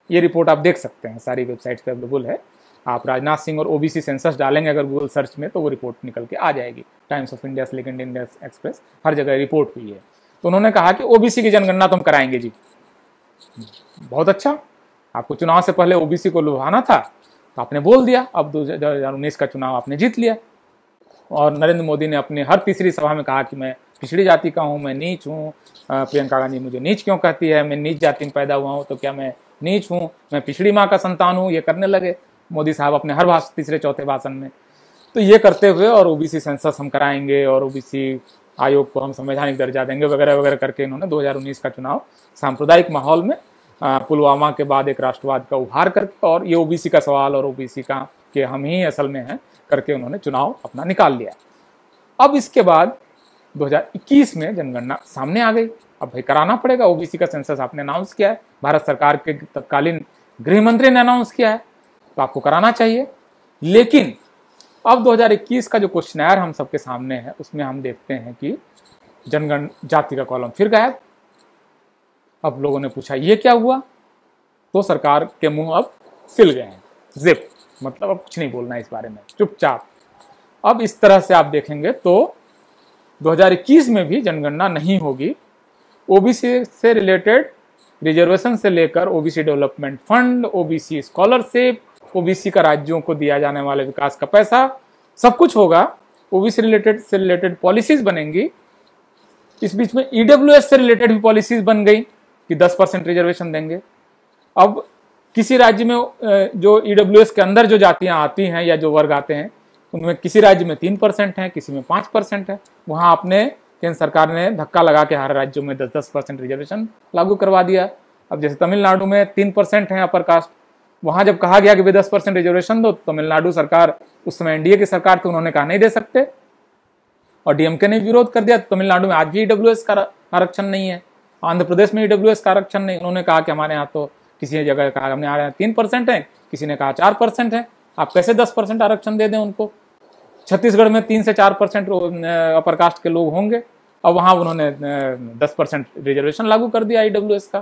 ये रिपोर्ट आप देख सकते हैं, सारी वेबसाइट्स पे अवेलेबल है। आप राजनाथ सिंह और ओबीसी सेंसस डालेंगे अगर गूगल सर्च में तो वो रिपोर्ट निकल के आ जाएगी। Times of India, Silicon India Express, हर जगह रिपोर्ट हुई है। तो उन्होंने कहा कि ओबीसी की जनगणना तो हम कराएँगे जी। बहुत अच्छा। आपको चुनाव से पहले ओबीसी को लुभाना था तो आपने बोल दिया, अब दो हज़ार उन्नीस का चुनाव आपने जीत लिया। और नरेंद्र मोदी ने अपने हर तीसरी सभा में कहा कि मैं पिछड़ी जाति का हूँ, मैं नीच हूँ। प्रियंका गांधी मुझे नीच क्यों कहती है? मैं नीच जाति में पैदा हुआ हूँ तो क्या मैं नीच हूँ? मैं पिछड़ी माँ का संतान हूँ? ये करने लगे। मोदी साहब अपने हर भाषण तीसरे, चौथे भाषण में। तो ये करते हुए और ओबीसी सेंसस हम कराएँगे और ओबीसी आयोग को हम संवैधानिक दर्जा देंगे, वगैरह वगैरह करके इन्होंने 2019 का चुनाव सांप्रदायिक माहौल में पुलवामा के बाद एक राष्ट्रवाद का उभार करके और ये ओबीसी का सवाल और ओबीसी का कि हम ही असल में हैं करके उन्होंने चुनाव अपना निकाल लिया अब इसके बाद 2021 में जनगणना सामने आ गई। अब भाई कराना पड़ेगा। ओबीसी का सेंसस आपने अनाउंस किया है। भारत सरकार के तत्कालीन गृह मंत्री ने अनाउंस किया है। तो आपको कराना चाहिए। लेकिन अब 2021 का जो क्वेश्चनर हम सबके सामने है, उसमें हम देखते हैं कि जनगण, जाति का कॉलम फिर गायब। अब लोगों ने पूछा, ये क्या हुआ? तो सरकार के मुँह अब सिल गए हैं। जिप मतलब अब कुछ नहीं बोलना इस बारे में। चुपचाप। अब इस तरह से आप देखेंगे तो 2021 में भी जनगणना नहीं होगी। ओबीसी से रिलेटेड रिजर्वेशन से लेकर OBC development fund OBC scholarship OBC का राज्यों को दिया जाने वाले विकास का पैसा, सब कुछ होगा। ओबीसी रिलेटेड से रिलेटेड पॉलिसीज़ बनेंगी। इस बीच में ईडब्ल्यू से रिलेटेड भी पॉलिसीज़ बन गई। कि 10 परसेंट रिजर्वेशन देंगे। अब किसी राज्य में जो ईडब्ल्यू के अंदर जो जातियाँ आती हैं या जो वर्ग आते हैं, उनमें किसी राज्य में तीन परसेंट है, किसी में पाँच परसेंट है। वहाँ आपने, केंद्र सरकार ने धक्का लगा के हर राज्यों में दस दस परसेंट रिजर्वेशन लागू करवा दिया। अब जैसे तमिलनाडु में तीन परसेंट है अपर कास्ट, वहाँ जब कहा गया कि भाई दस परसेंट रिजर्वेशन दो तो तमिलनाडु सरकार, उस समय एनडीए की सरकार थी, उन्होंने कहा नहीं दे सकते। और डीएमके ने विरोध कर दिया तमिलनाडु में आज भी ईडब्ल्यू का आरक्षण नहीं है। आंध्र प्रदेश में ईडब्ल्यू का आरक्षण नहीं। उन्होंने कहा कि हमारे यहाँ तो किसी जगह कहा हमने यहाँ तीन परसेंट है। किसी ने कहा चार परसेंट है। आप कैसे दस परसेंट आरक्षण दे दें उनको? छत्तीसगढ़ में तीन से चार परसेंट अपर कास्ट के लोग होंगे। और वहाँ उन्होंने दस परसेंट रिजर्वेशन लागू कर दिया आई का।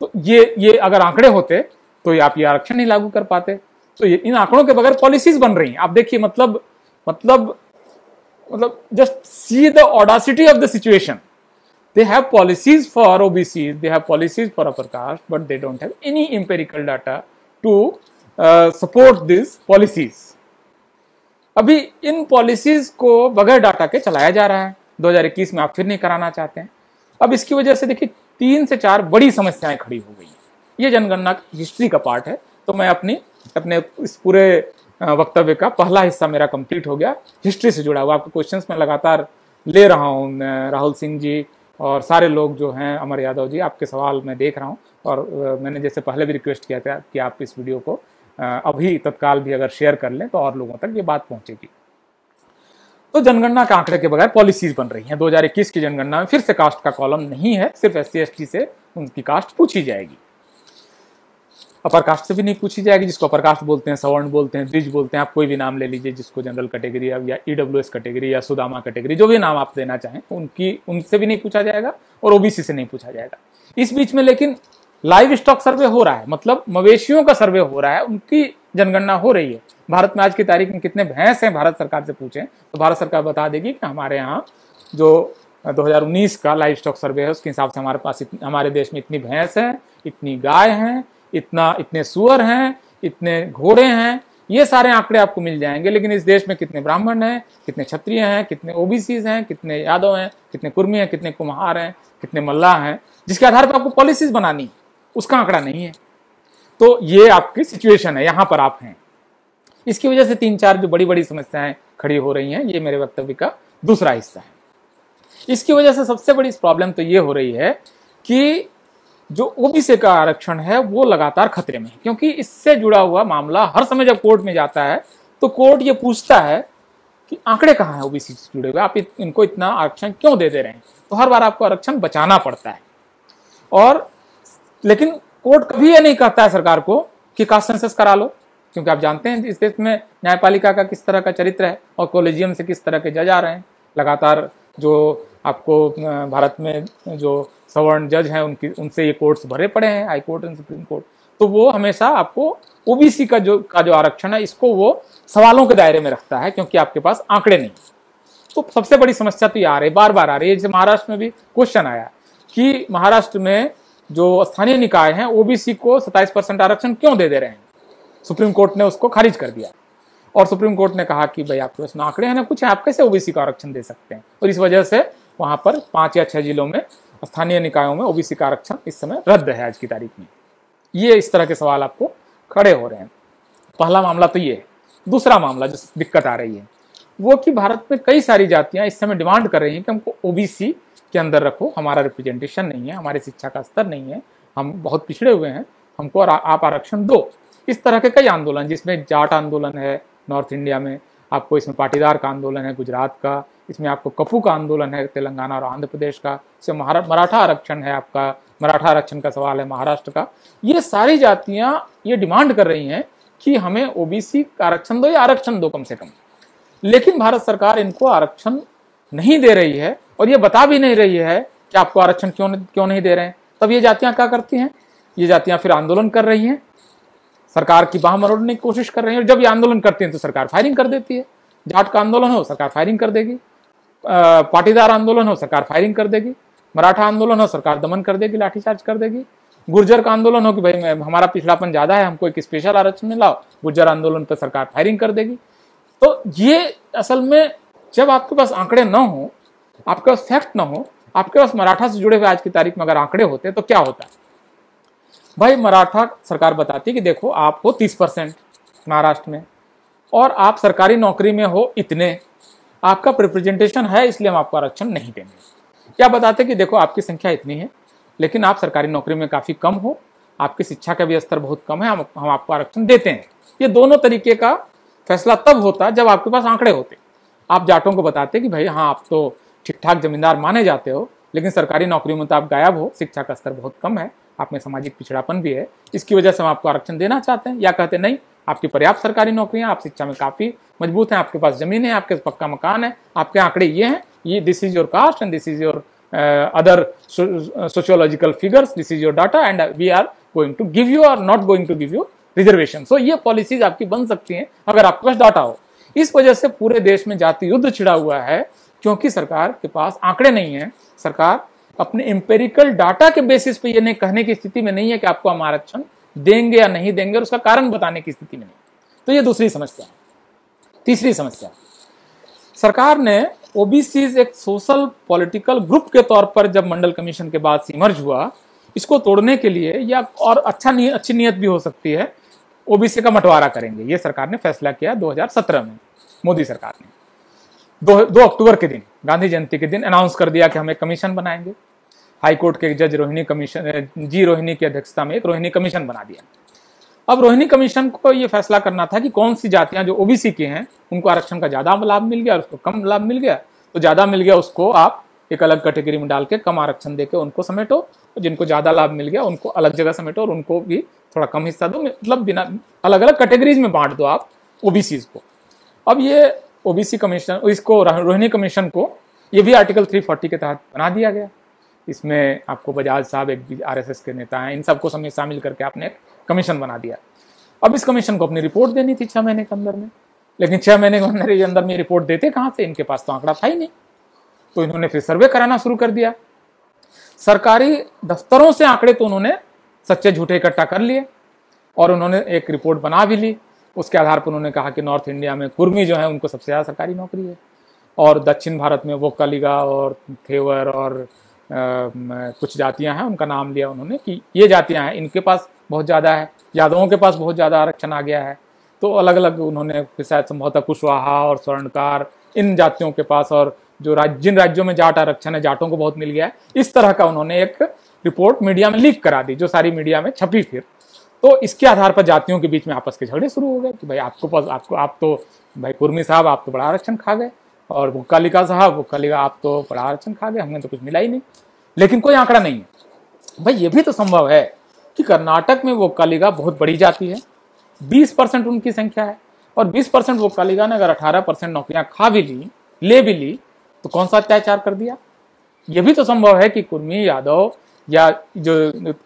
तो ये ये अगर आंकड़े होते तो ये आप ये आरक्षण नहीं लागू कर पाते। तो ये इन आंकड़ों के बगैर पॉलिसीज़ बन रही हैं। आप देखिए मतलब मतलब मतलब just see the audacity of the situation they have policies for OBCs, they have policies for upper caste, but they don't have any empirical data to uh, support these policies. अभी इन policies को बगैर data के चलाया जा रहा है। 2021 में आप फिर नहीं कराना चाहते हैं। अब इसकी वजह से देखिए तीन से चार बड़ी समस्याएँ खड़ी हो गई हैं। ये जनगणना हिस्ट्री का पार्ट है। तो मैं अपनी अपने इस पूरे वक्तव्य का पहला हिस्सा मेरा कंप्लीट हो गया। हिस्ट्री से जुड़ा हुआ। आपके क्वेश्चंस मैं लगातार ले रहा हूँ राहुल सिंह जी और सारे लोग जो हैं, अमर यादव जी, आपके सवाल मैं देख रहा हूँ और मैंने जैसे पहले भी रिक्वेस्ट किया था कि आप इस वीडियो को अभी तत्काल भी अगर शेयर कर लें तो और लोगों तक ये बात पहुंचेगी। तो जनगणना के आंकड़े के बगैर पॉलिसीज़ बन रही हैं। 2021 की जनगणना में फिर से कास्ट का कॉलम नहीं है, सिर्फ़ एस सी से उनकी कास्ट पूछी जाएगी। अपर कास्ट से भी नहीं पूछी जाएगी, जिसको अपर कास्ट बोलते हैं सवर्ण बोलते हैं द्विज बोलते हैं, आप कोई भी नाम ले लीजिए जिसको जनरल कैटेगरी या e कैटेगरी या सुदामा कैटेगरी जो भी नाम आप देना चाहें, उनकी, उनसे भी नहीं पूछा जाएगा और ओबीसी से नहीं पूछा जाएगा। इस बीच में लेकिन लाइव स्टॉक सर्वे हो रहा है मतलब मवेशियों का सर्वे हो रहा है, उनकी जनगणना हो रही है। भारत में आज की तारीख में कितने भैंस हैं, भारत सरकार से पूछें तो भारत सरकार बता देगी कि हमारे यहाँ जो 2019 का लाइव स्टॉक सर्वे है, उसके हिसाब से हमारे पास हमारे देश में इतनी भैंस है, इतनी गाय हैं इतना, इतने सुअर हैं, इतने घोड़े हैं, ये सारे आंकड़े आपको मिल जाएँगे। लेकिन इस देश में कितने ब्राह्मण हैं, कितने क्षत्रिय हैं, कितने ओबीसीज हैं, कितने यादव हैं, कितने कुर्मी हैं, कितने कुम्हार हैं, कितने मल्लाह हैं, जिसके आधार पर आपको पॉलिसीज़ बनानी है उसका आंकड़ा नहीं है। तो ये आपकी सिचुएशन है, यहाँ पर आप हैं। इसकी वजह से तीन चार जो बड़ी बड़ी समस्याएँ खड़ी हो रही हैं, ये मेरे वक्तव्य का दूसरा हिस्सा है। इसकी वजह से सबसे बड़ी प्रॉब्लम तो ये हो रही है कि जो ओबीसी का आरक्षण है, वो लगातार खतरे में है, क्योंकि इससे जुड़ा हुआ मामला हर समय जब कोर्ट में जाता है तो कोर्ट ये पूछता है कि आंकड़े कहाँ हैं ओबीसी से जुड़े हुए? आप इनको इतना आरक्षण क्यों दे दे रहे हैं? तो हर बार आपको आरक्षण बचाना पड़ता है। और, लेकिन कोर्ट कभी ये नहीं कहता है सरकार को कि कास्ट सेंसस करा लो, क्योंकि आप जानते हैं इस देश में न्यायपालिका का किस तरह का चरित्र है और कॉलेजियम से किस तरह के जज आ रहे हैं। लगातार जो आपको भारत में जो सवर्ण जज हैं, उनकी, उनसे ये कोर्ट्स भरे पड़े हैं high court and supreme court तो वो हमेशा आपको ओबीसी का जो का जो आरक्षण है, इसको वो सवालों के दायरे में रखता है, क्योंकि आपके पास आंकड़े नहीं तो सबसे बड़ी समस्या तो ये आ रही बार बार आ रही है। जैसे महाराष्ट्र में भी क्वेश्चन आया कि महाराष्ट्र में जो स्थानीय निकाय हैं ओबीसी को 27 परसेंट आरक्षण क्यों दे दे रहे हैं? सुप्रीम कोर्ट ने उसको खारिज कर दिया। और सुप्रीम कोर्ट ने कहा कि भाई आपके पास आंकड़े हैं, ना कुछ है, आप कैसे ओबीसी का आरक्षण दे सकते हैं? और इस वजह से वहाँ पर पाँच या छह जिलों में स्थानीय निकायों में ओबीसी का आरक्षण इस समय रद्द है आज की तारीख में। ये इस तरह के सवाल आपको खड़े हो रहे हैं। पहला मामला तो ये है। दूसरा मामला जो दिक्कत आ रही है, वो कि भारत में कई सारी जातियाँ इस समय डिमांड कर रही हैं कि हमको ओबीसी के अंदर रखो। हमारा रिप्रेजेंटेशन नहीं है, हमारी शिक्षा का स्तर नहीं है, हम बहुत पिछड़े हुए हैं, हमको आप आरक्षण दो। इस तरह के कई आंदोलन, जिसमें जाट आंदोलन है नॉर्थ इंडिया में आपको इसमें पाटीदार का आंदोलन है गुजरात का, इसमें आपको कफू का आंदोलन है तेलंगाना और आंध्र प्रदेश का, इसमें मराठा आरक्षण है आपका, मराठा आरक्षण का सवाल है महाराष्ट्र का। ये सारी जातियाँ ये डिमांड कर रही हैं कि हमें ओबीसी आरक्षण दो या आरक्षण दो कम से कम। लेकिन भारत सरकार इनको आरक्षण नहीं दे रही है और ये बता भी नहीं रही है कि आपको आरक्षण क्यों क्यों नहीं दे रहे हैं। तब ये जातियाँ क्या करती हैं? ये जातियाँ फिर आंदोलन कर रही हैं। सरकार की बाह मरोड़ने की कोशिश कर रही है। जब ये आंदोलन करती हैं तो सरकार फायरिंग कर देती है। जाट का आंदोलन हो, सरकार फायरिंग कर देगी। पाटीदार आंदोलन हो, सरकार फायरिंग कर देगी। मराठा आंदोलन हो, सरकार दमन कर देगी, लाठीचार्ज कर देगी। गुर्जर का आंदोलन हो कि भाई हमारा पिछड़ापन ज़्यादा है, हमको एक स्पेशल आरक्षण में लाओ। गुर्जर आंदोलन पर सरकार फायरिंग कर देगी। तो ये असल में जब आपके पास आंकड़े न हो, आपके पास फैक्ट ना हो, आपके पास मराठा से जुड़े हुए आज की तारीख में अगर आंकड़े होते तो क्या होता? है भाई मराठा सरकार बताती कि देखो, आप हो तीस परसेंट महाराष्ट्र में और आप सरकारी नौकरी में हो इतने। आपका रिप्रेजेंटेशन है, इसलिए हम आपको आरक्षण नहीं देंगे। क्या बताते कि देखो, आपकी संख्या इतनी है, लेकिन आप सरकारी नौकरी में काफ़ी कम हो, आपकी शिक्षा का भी स्तर बहुत कम है, हम हम आपको आरक्षण देते हैं। ये दोनों तरीके का फैसला तब होता जब आपके पास आंकड़े होते। आप जाटों को बताते कि भाई हाँ आप तो ठीक ठाक जमींदार माने जाते हो, लेकिन सरकारी नौकरी में तो आप गायब हो, शिक्षा का स्तर बहुत कम है। आप में सामाजिक पिछड़ापन भी है, इसकी वजह से हम आपको आरक्षण देना चाहते हैं, या कहते नहीं, आपकी पर्याप्त सरकारी नौकरियाँ, आप शिक्षा में काफ़ी मज़बूत हैं, आपके पास ज़मीन है, आपके पक्का मकान है, आपके आंकड़े ये हैं, ये this is your caste and this is your other sociological figures this is your data and we are going to give you are not going to give you reservation so ये पॉलिसीज़ आपकी बन सकती हैं, अगर आपके पास data हो। इस वजह से पूरे देश में जाति युद्ध छिड़ा हुआ है, क्योंकि सरकार के पास आंकड़े नहीं है, सरकार अपने इंपेरिकल डाटा के बेसिस पे ये नहीं कहने की स्थिति में नहीं है कि आपको हम आरक्षण देंगे या नहीं देंगे और उसका कारण बताने की स्थिति में नहीं। तो ये दूसरी समस्या है। तीसरी समस्या सरकार ने ओबीसी एक सोशल पॉलिटिकल ग्रुप के तौर पर जब मंडल कमीशन के बाद सिमर्ज हुआ इसको तोड़ने के लिए या और अच्छा नी, अच्छी नीयत भी हो सकती है ओबीसी का मटवारा करेंगे। ये सरकार ने फैसला किया 2017 में मोदी सरकार ने। दो, दो अक्टूबर के दिन गांधी जयंती के दिन अनाउंस कर दिया कि हम एक कमीशन बनाएँगे। हाईकोर्ट के जज रोहिणी कमीशन जी रोहिणी की अध्यक्षता में एक रोहिणी कमीशन बना दिया। अब रोहिणी कमीशन को यह फैसला करना था कि कौन सी जातियाँ जो ओबीसी की हैं, उनको आरक्षण का ज़्यादा लाभ मिल गया और उसको कम लाभ मिल गया। तो ज़्यादा मिल गया उसको आप एक अलग कैटेगरी में डाल के कम आरक्षण देके उनको समेटो, जिनको ज़्यादा लाभ मिल गया उनको अलग जगह समेटो और उनको भी थोड़ा कम हिस्सा दो मतलब बिना अलग अलग कैटेगरीज में बांट दो आप ओबीसी को। अब ये ओबीसी कमीशन, इसको रोहिणी कमीशन को ये भी आर्टिकल 340 के तहत बना दिया गया। इसमें आपको बजाज साहब, एक आरएसएस के नेता हैं, इन सबको समय शामिल करके आपने एक कमीशन बना दिया। अब इस कमीशन को अपनी रिपोर्ट देनी थी छह महीने के अंदर में। लेकिन छह महीने के अंदर में रिपोर्ट देते कहाँ से? इनके पास तो आंकड़ा था ही नहीं। तो इन्होंने फिर सर्वे कराना शुरू कर दिया। सरकारी दफ्तरों से आंकड़े तो उन्होंने सच्चे झूठे इकट्ठा कर लिए और उन्होंने एक रिपोर्ट बना भी ली। उसके आधार पर उन्होंने कहा कि नॉर्थ इंडिया में कुर्मी जो है, उनको सबसे ज़्यादा सरकारी नौकरी है। और दक्षिण भारत में वो कलिगा और थेवर और कुछ जातियाँ हैं, उनका नाम लिया उन्होंने कि ये जातियाँ हैं, इनके पास बहुत ज़्यादा है, यादवों के पास बहुत ज़्यादा आरक्षण आ गया है। तो अलग अलग उन्होंने शायद संभवतः कुशवाहा और स्वर्णकार इन जातियों के पास और जो राज्य जिन राज्यों में जाट आरक्षण है, जाटों को बहुत मिल गया है। इस तरह का उन्होंने एक रिपोर्ट मीडिया में लीक करा दी, जो सारी मीडिया में छपी फिर। तो इसके आधार पर जातियों के बीच में आपस के झगड़े शुरू हो गए कि भाई आपको पास, आपको, आप तो भाई कुर्मी साहब, आप तो बड़ा आरक्षण खा गए। और वो कालिका साहब, वो कालिका, आप तो बड़ा आरक्षण खा गए, हमने तो कुछ मिला ही नहीं। लेकिन कोई आंकड़ा नहीं है। भाई, ये भी तो संभव है कि कर्नाटक में वो कालिगा बहुत बड़ी जाति है। बीस परसेंट उनकी संख्या है और बीस परसेंट वो कालिगा ने अगर अठारह परसेंट नौकरियाँ खा भी ली, ले भी ली तो कौन सा अत्याचार कर दिया? ये भी तो संभव है कि कुर्मी, यादव या जो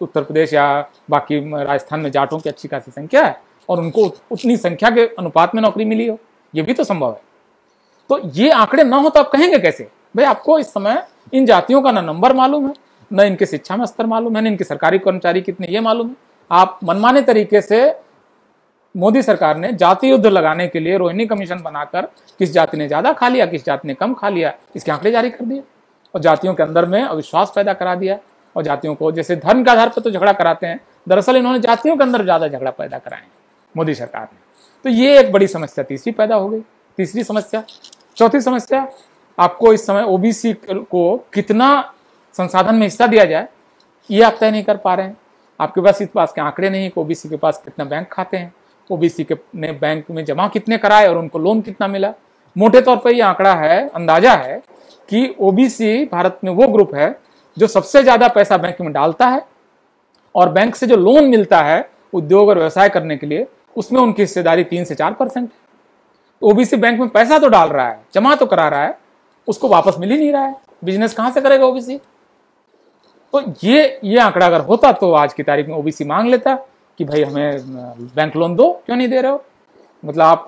उत्तर प्रदेश या बाकी राजस्थान में जाटों की अच्छी खासी संख्या है और उनको उतनी संख्या के अनुपात में नौकरी मिली हो। ये भी तो संभव है। तो ये आंकड़े ना हो तो आप कहेंगे कैसे? भाई आपको इस समय इन जातियों का ना नंबर मालूम है, न इनके शिक्षा में स्तर मालूम है, न इनके सरकारी कर्मचारी कितने, ये मालूम है। आप मनमाने तरीके से मोदी सरकार ने जाति युद्ध लगाने के लिए रोहिणी कमीशन बनाकर किस जाति ने ज़्यादा खा लिया, किस जाति ने कम खा लिया, इसके आंकड़े जारी कर दिए। और जातियों के अंदर में अविश्वास पैदा करा दिया। और जातियों को जैसे धर्म के आधार पर तो झगड़ा कराते हैं, दरअसल इन्होंने जातियों के अंदर ज़्यादा झगड़ा पैदा कराए मोदी सरकार ने। तो ये एक बड़ी समस्या तीसरी पैदा हो गई, तीसरी समस्या चौथी समस्या, आपको इस समय ओबीसी को कितना संसाधन में हिस्सा दिया जाए, ये आप तय नहीं कर पा रहे हैं। आपके पास इस पास के आंकड़े नहीं है कि ओबीसी के पास कितना बैंक खाते हैं ओबीसी के ने बैंक में जमा कितने कराए और उनको लोन कितना मिला। मोटे तौर पर यह आंकड़ा है, अंदाज़ा है कि ओबीसी भारत में वो ग्रुप है जो सबसे ज़्यादा पैसा बैंक में डालता है और बैंक से जो लोन मिलता है उद्योग और व्यवसाय करने के लिए, उसमें उनकी हिस्सेदारी तीन से चार परसेंट ओबीसी बैंक में पैसा तो डाल रहा है, जमा तो करा रहा है, उसको वापस मिल ही नहीं रहा है। बिज़नेस कहाँ से करेगा ओबीसी? तो ये ये आंकड़ा अगर होता तो आज की तारीख में ओबीसी मांग लेता कि भाई हमें बैंक लोन दो, क्यों नहीं दे रहे हो? मतलब आप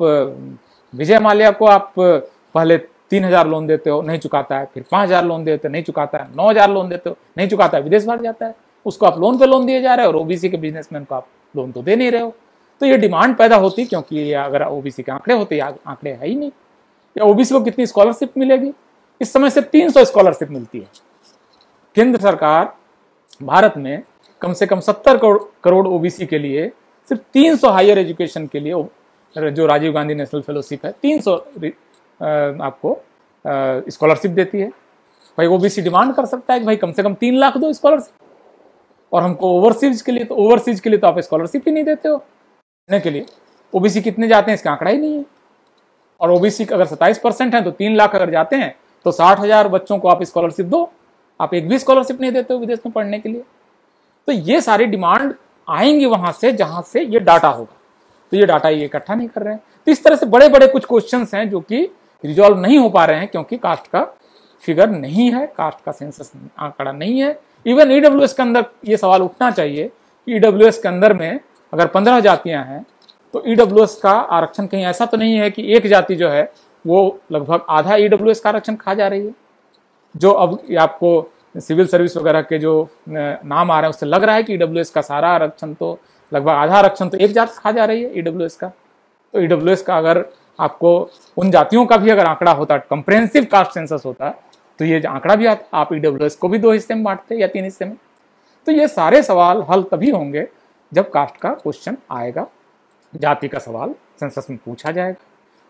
विजय माल्या को आप पहले तीन हज़ार लोन देते हो, नहीं चुकाता है, फिर पाँच हज़ार लोन देते हो नहीं चुकाता है, नौ हज़ार लोन देते हो, नहीं चुकाता है, विदेश भाग जाता है। उसको आप लोन पे लोन दिए जा रहे हैं और ओबीसी के बिजनेसमैन को आप लोन तो दे नहीं रहे हो। तो ये डिमांड पैदा होती क्योंकि ये अगर ओबीसी के आंकड़े होते आंकड़े है ही नहीं। या ओबीसी को कितनी स्कॉलरशिप मिलेगी? इस समय सिर्फ़ तीन सौ स्कॉलरशिप मिलती है। केंद्र सरकार भारत में कम से कम सत्तर करोड़ ओबीसी के लिए सिर्फ़ तीन सौ हायर एजुकेशन के लिए जो राजीव गांधी नेशनल फेलोशिप है, तीन सौ आपको स्कॉलरशिप देती है। भाई ओबीसी डिमांड कर सकता है कि भाई कम से कम तीन लाख दो स्कॉलरशिप। और हमको ओवरसीज के लिए तो ओवरसीज के लिए तो आप स्कॉलरशिप ही नहीं देते हो। के लिए। ओबीसी कितने जाते हैं, इसका आंकड़ा ही नहीं है। और ओबीसी अगर सत्ताईस परसेंट है तो तीन लाख अगर जाते हैं तो साठ हज़ार बच्चों को आप स्कॉलरशिप दो। आप एक भी स्कॉलरशिप नहीं देते हो विदेश में पढ़ने के लिए। तो ये सारी डिमांड आएँगी वहाँ से, जहाँ से ये डाटा होगा। तो ये डाटा ये इकट्ठा नहीं कर रहे हैं। तो इस तरह से बड़े बड़े कुछ क्वेश्चन हैं जो कि रिजॉल्व नहीं हो पा रहे हैं, क्योंकि कास्ट का फिगर नहीं है, कास्ट का सेंसस आंकड़ा नहीं है। इवन ईडब्ल्यू के अंदर ये सवाल उठना चाहिए कि ईडब्ल्यू के अंदर में अगर पंद्रह जातियाँ हैं तो ईडब्ल्यू का आरक्षण कहीं ऐसा तो नहीं है कि एक जाति जो है, वो लगभग आधा ईडब्ल्यू का आरक्षण खा जा रही है। जो अब आपको सिविल सर्विस वगैरह के जो नाम आ रहे हैं, उससे लग रहा है कि ईडब्ल्यू का सारा आरक्षण तो लगभग आधा आरक्षण तो एक जात खा जा रही है ईडब्ल्यू का। तो ईडब्ल्यू का अगर आपको उन जातियों का भी अगर आंकड़ा होता कंप्रेंसिव कास्ट सेंसस होता तो ये आंकड़ा भी आता, आप ईडब्ल्यू को भी दो हिस्से में बांटते या तीन हिस्से में। तो ये सारे सवाल हल तभी होंगे जब कास्ट का क्वेश्चन आएगा, जाति का सवाल सेंसस में पूछा जाएगा।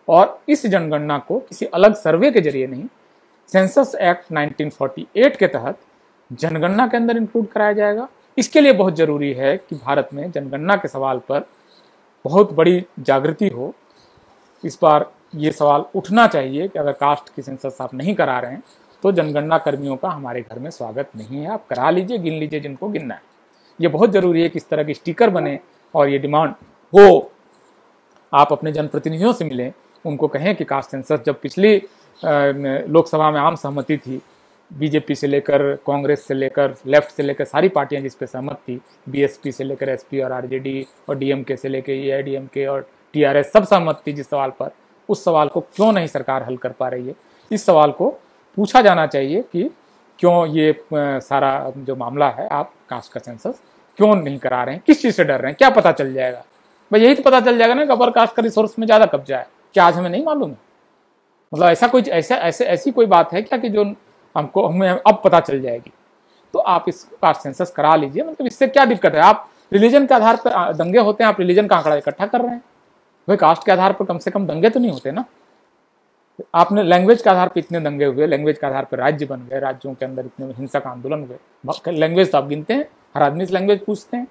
और इस जनगणना को किसी अलग सर्वे के ज़रिए नहीं सेंसस एक्ट 1948 के तहत जनगणना के अंदर इंक्लूड कराया जाएगा। इसके लिए बहुत ज़रूरी है कि भारत में जनगणना के सवाल पर बहुत बड़ी जागृति हो। इस बार ये सवाल उठना चाहिए कि अगर कास्ट की सेंसस आप नहीं करा रहे हैं तो जनगणना कर्मियों का हमारे घर में स्वागत नहीं है। आप करा लीजिए, गिन लीजिए जिनको गिनना है। ये बहुत ज़रूरी है कि इस तरह के स्टिकर बने और ये डिमांड हो। आप अपने जनप्रतिनिधियों से मिलें, उनको कहें कि कास्ट सेंसस जब पिछली लोकसभा में आम सहमति थी, बीजेपी से लेकर कांग्रेस से लेकर लेफ़्ट से लेकर सारी पार्टियाँ जिस पे सहमत थी बीएसपी से लेकर एसपी और आरजेडी और डीएमके से लेकर एआईडीएमके और टीआरएस सब सहमत थी जिस सवाल पर, उस सवाल को क्यों नहीं सरकार हल कर पा रही है? इस सवाल को पूछा जाना चाहिए कि क्यों ये सारा जो मामला है, आप कास्ट का सेंसस क्यों नहीं करा रहे हैं? किस चीज़ से डर रहे हैं? क्या पता चल जाएगा? भाई यही तो पता चल जाएगा ना कि अपर कास्ट का रिसोर्स में ज़्यादा कब्जा है। क्या आज हमें नहीं मालूम? है मतलब ऐसा कोई ऐसा, ऐसे, ऐसी कोई बात है क्या कि जो हमको, हमें अब पता चल जाएगी? तो आप इस कास्ट सेंसस करा लीजिए। मतलब इससे क्या दिक्कत है? आप रिलीजन के आधार पर दंगे होते हैं, आप रिलीजन का आंकड़ा इकट्ठा कर रहे हैं। भाई कास्ट के आधार पर कम से कम दंगे तो नहीं होते ना? आपने लैंग्वेज के आधार पर इतने दंगे हुए लैंग्वेज के आधार पर राज्य बन गए, राज्यों के अंदर इतने हिंसक आंदोलन हुए। लैंग्वेज तो आप गिनते हैं, हर आदमी से लैंग्वेज पूछते हैं।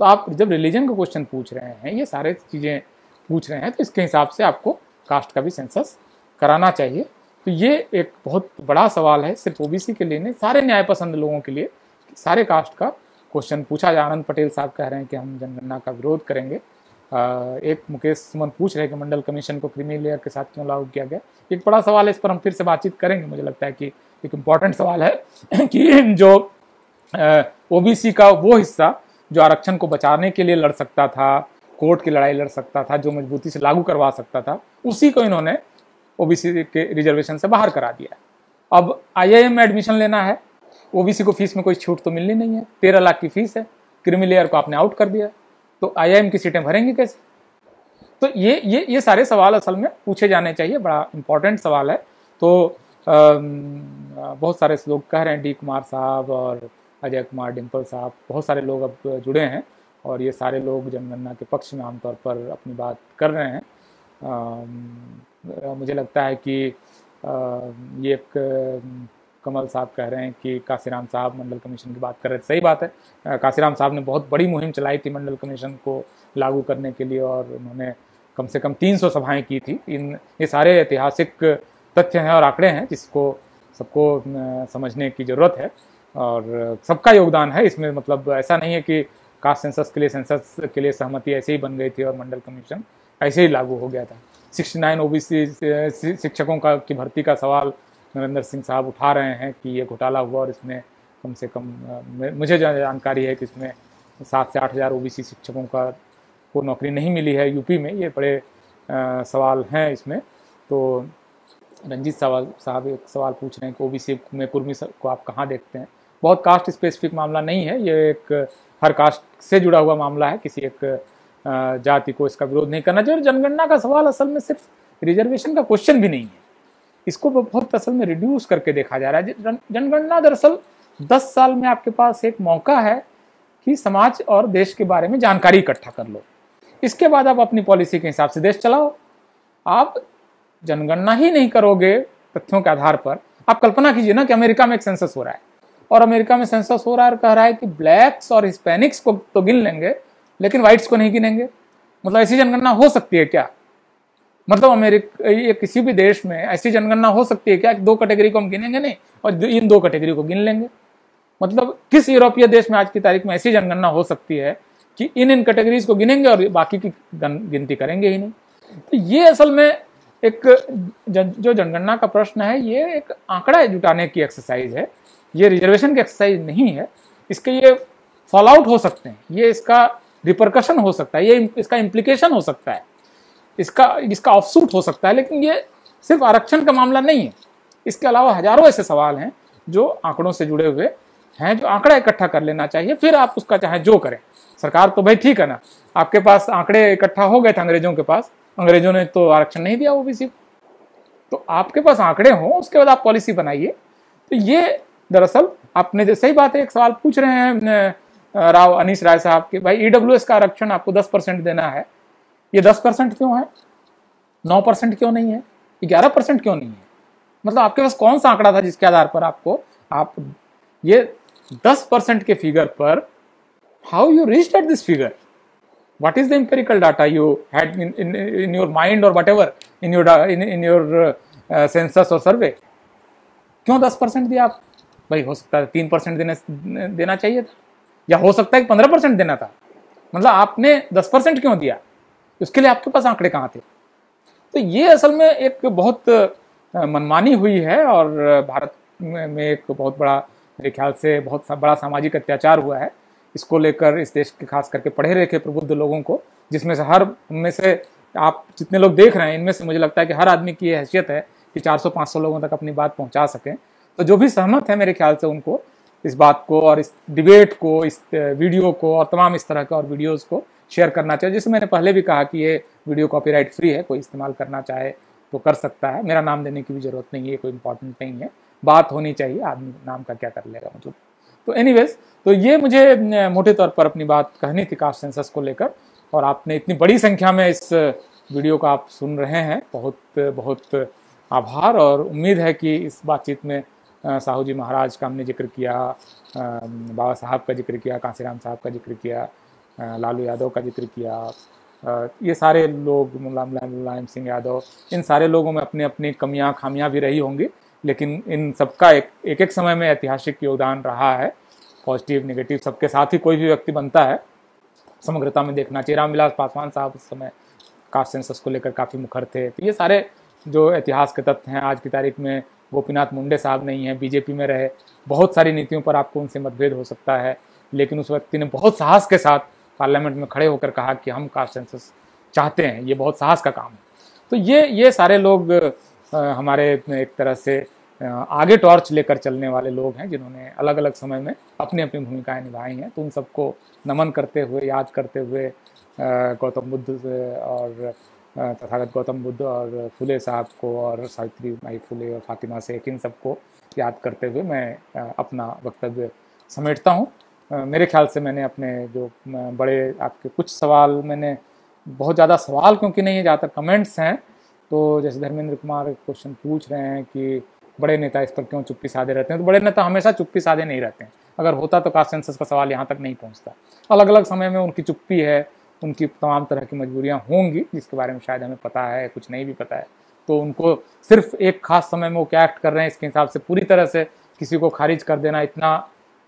तो आप जब रिलीजन का क्वेश्चन पूछ रहे हैं, ये सारे चीज़ें पूछ रहे हैं तो इसके हिसाब से आपको कास्ट का भी सेंसस कराना चाहिए। तो ये एक बहुत बड़ा सवाल है, सिर्फ़ ओबीसी के लिए नहीं, सारे न्याय पसंद लोगों के लिए सारे कास्ट का क्वेश्चन पूछा जाए आनंद पटेल साहब कह रहे हैं कि हम जनगणना का विरोध करेंगे। एक मुकेश सुमन पूछ रहे हैं कि मंडल कमीशन को क्रीमी लेयर के साथ क्यों लागू किया गया? एक बड़ा सवाल है, इस पर हम फिर से बातचीत करेंगे। मुझे लगता है कि एक इंपॉर्टेंट सवाल है कि जो ओबीसी का वो हिस्सा जो आरक्षण को बचाने के लिए लड़ सकता था, कोर्ट की लड़ाई लड़ सकता था, जो मजबूती से लागू करवा सकता था, उसी को इन्होंने ओबीसी के रिजर्वेशन से बाहर करा दिया अब आईआईएम में एडमिशन लेना है ओबीसी को फ़ीस में कोई छूट तो मिलनी नहीं है। तेरह लाख की फ़ीस है, क्रिमी लेयर को आपने आउट कर दिया तो आईआईएम की सीटें भरेंगी कैसे? तो ये ये ये सारे सवाल असल में पूछे जाने चाहिए बड़ा इंपॉर्टेंट सवाल है। तो आ, बहुत सारे लोग कह रहे हैं डी कुमार साहब और अजय कुमार डिम्पल साहब बहुत सारे लोग अब जुड़े हैं और ये सारे लोग जनगणना के पक्ष में आमतौर पर अपनी बात कर रहे हैं। आ, मुझे लगता है कि आ, ये एक कमल साहब कह रहे हैं कि काशीराम साहब मंडल कमीशन की बात कर रहे थे सही बात है। काशीराम साहब ने बहुत बड़ी मुहिम चलाई थी मंडल कमीशन को लागू करने के लिए और उन्होंने कम से कम 300 सभाएँ की थी। इन, ये सारे ऐतिहासिक तथ्य हैं और आंकड़े हैं जिसको सबको समझने की ज़रूरत है और सबका योगदान है। इसमें मतलब ऐसा नहीं है कि कास्ट सेंसस के लिए, सेंसस के लिए सहमति ऐसे ही बन गई थी और मंडल कमीशन ऐसे ही लागू हो गया था। सिक्सटी नाइन ओबीसी शिक्षकों का की भर्ती का सवाल नरेंद्र सिंह साहब उठा रहे हैं कि ये घोटाला हुआ और इसमें कम से कम मुझे जानकारी है कि इसमें सात से आठ हज़ार ओबीसी शिक्षकों का को नौकरी नहीं मिली है यूपी में ये बड़े आ, सवाल हैं इसमें। तो रंजीत सवाल साहब एक सवाल पूछ रहे हैं कि ओबीसी में कुर्मी को आप कहाँ देखते हैं? बहुत कास्ट स्पेसिफिक मामला नहीं है ये एक हर कास्ट से जुड़ा हुआ मामला है किसी एक जाति को इसका विरोध नहीं करना चाहिए। और जनगणना का सवाल असल में सिर्फ़ रिजर्वेशन का क्वेश्चन भी नहीं है। इसको बहुत असल में रिड्यूस करके देखा जा रहा है। जनगणना दरअसल दस साल में आपके पास एक मौका है कि समाज और देश के बारे में जानकारी इकट्ठा कर लो। इसके बाद आप अपनी पॉलिसी के हिसाब से देश चलाओ। आप जनगणना ही नहीं करोगे तथ्यों के आधार पर। आप कल्पना कीजिए ना कि अमेरिका में एक सेंसस हो रहा है और अमेरिका में सेंसस हो रहा है और कह रहा है कि ब्लैक्स और हिस्पैनिक्स को तो गिन लेंगे, लेकिन व्हाइट्स को नहीं गिनेंगे। मतलब ऐसी जनगणना हो सकती है क्या? मतलब अमेरिका, ये किसी भी देश में ऐसी जनगणना हो सकती है क्या दो कैटेगरी को हम गिनेंगे नहीं, और इन दो कैटेगरी को गिन लेंगे। मतलब किस यूरोपीय देश में आज की तारीख में ऐसी जनगणना हो सकती है कि इन इन कैटेगरीज को गिनेंगे और बाकी की गिनती करेंगे ही नहीं। तो ये असल में एक जो जनगणना का प्रश्न है, ये एक आंकड़ा जुटाने की एक्सरसाइज है। ये रिजर्वेशन की एक्सरसाइज नहीं है। इसके ये फॉल आउट हो सकते हैं। ये इसका रिपरकशन हो सकता है। ये इसका इम्प्लीकेशन हो सकता है। इसका इसका ऑफसूट हो सकता है, लेकिन ये सिर्फ़ आरक्षण का मामला नहीं है। इसके अलावा हज़ारों ऐसे सवाल हैं जो आंकड़ों से जुड़े हुए हैं, जो आंकड़ा इकट्ठा कर लेना चाहिए, फिर आप उसका चाहे जो करें। सरकार तो भाई ठीक है ना। आपके पास आंकड़े इकट्ठा हो गए थे अंग्रेज़ों के पास, अंग्रेज़ों ने तो आरक्षण नहीं दिया ओबीसी को। तो आपके पास आंकड़े हों, उसके बाद आप पॉलिसी बनाइए। तो ये दरअसल आपने सही बात है, एक सवाल पूछ रहे हैं राव अनिश राय साहब के, भाई ईडब्ल्यू का आरक्षण आपको दस परसेंट देना है। ये दस परसेंट क्यों है? नौ परसेंट क्यों नहीं है? ग्यारह परसेंट क्यों नहीं है? मतलब आपके पास कौन सा आंकड़ा था जिसके आधार पर आपको आप ये दस परसेंट के फिगर पर how you reached at this figure empirical data you had in, in, in your mind or whatever in your in, in your uh, census or survey? क्यों दस परसेंट दिया आप? भाई हो सकता है तीन परसेंट देने देना चाहिए था। या हो सकता है पंद्रह परसेंट देना था। मतलब आपने दस परसेंट क्यों दिया? उसके लिए आपके पास आंकड़े कहाँ थे? तो ये असल में एक बहुत मनमानी हुई है और भारत में एक बहुत बड़ा, मेरे ख्याल से बहुत बड़ा सामाजिक अत्याचार हुआ है। इसको लेकर इस देश के, खास करके पढ़े लिखे प्रबुद्ध लोगों को, जिसमें से हर उनमें से आप जितने लोग देख रहे हैं, इनमें से मुझे लगता है कि हर आदमी की ये हैसियत है कि 400-500 लोगों तक अपनी बात पहुँचा सकें। तो जो भी सहमत है मेरे ख्याल से उनको इस बात को और इस डिबेट को, इस वीडियो को और तमाम इस तरह के और वीडियोज़ को शेयर करना चाहिए। जैसे मैंने पहले भी कहा कि ये वीडियो कॉपीराइट फ्री है, कोई इस्तेमाल करना चाहे तो कर सकता है। मेरा नाम देने की भी ज़रूरत नहीं है, कोई इंपॉर्टेंट नहीं है। बात होनी चाहिए, आदमी नाम का क्या कर लेगा मतलब। तो एनीवेज तो ये मुझे मोटे तौर पर अपनी बात कहनी थी कास्ट सेंसस को लेकर और आपने इतनी बड़ी संख्या में इस वीडियो को आप सुन रहे हैं। बहुत बहुत आभार और उम्मीद है कि इस बातचीत में साहू जी महाराज का हमने ज़िक्र किया बाबा साहब का ज़िक्र किया, कांसीराम साहब का ज़िक्र किया लालू यादव का ज़िक्र किया। ये सारे लोग मुलायम मुलायम सिंह यादव, इन सारे लोगों में अपनी अपनी कमियाँ, खामियाँ भी रही होंगी, लेकिन इन सबका एक एक एक समय में ऐतिहासिक योगदान रहा है। पॉजिटिव, नेगेटिव, सबके साथ ही कोई भी व्यक्ति बनता है, समग्रता में देखना चाहिए। रामविलास पासवान साहब उस समय कास्ट सेंसस को लेकर काफ़ी मुखर थे। तो ये सारे जो इतिहास के तथ्य हैं, आज की तारीख में गोपीनाथ मुंडे साहब नहीं हैं, बीजेपी में रहे, बहुत सारी नीतियों पर आपको उनसे मतभेद हो सकता है, लेकिन उस व्यक्ति ने बहुत साहस के साथ पार्लियामेंट में खड़े होकर कहा कि हम कास्ट सेंसस चाहते हैं, ये बहुत साहस का काम है। तो ये ये सारे लोग हमारे एक तरह से आगे टॉर्च लेकर चलने वाले लोग हैं, जिन्होंने अलग अलग समय में अपनी अपनी भूमिकाएँ निभाई हैं। तो उन सबको नमन करते हुए, याद करते हुए गौतम बुद्ध और तथागत गौतम बुद्ध और फुले साहब को और सावित्री माई फुले और फातिमा शेख, इन सबको याद करते हुए मैं अपना वक्तव्य समेटता हूँ। मेरे ख्याल से मैंने अपने जो बड़े आपके कुछ सवाल मैंने, बहुत ज़्यादा सवाल क्योंकि नहीं है, ज़्यादातर कमेंट्स हैं। तो जैसे धर्मेंद्र कुमार क्वेश्चन पूछ रहे हैं कि बड़े नेता इस पर क्यों चुप्पी साधे रहते हैं? तो बड़े नेता हमेशा चुप्पी साधे नहीं रहते हैं। अगर होता तो कास्ट सेंसस का सवाल यहाँ तक नहीं पहुँचता। अलग अलग समय में उनकी चुप्पी है, उनकी तमाम तरह की मजबूरियाँ होंगी, जिसके बारे में शायद हमें पता है, कुछ नहीं भी पता है। तो उनको सिर्फ़ एक खास समय में वो क्या एक्ट कर रहे हैं, इसके हिसाब से पूरी तरह से किसी को खारिज कर देना इतना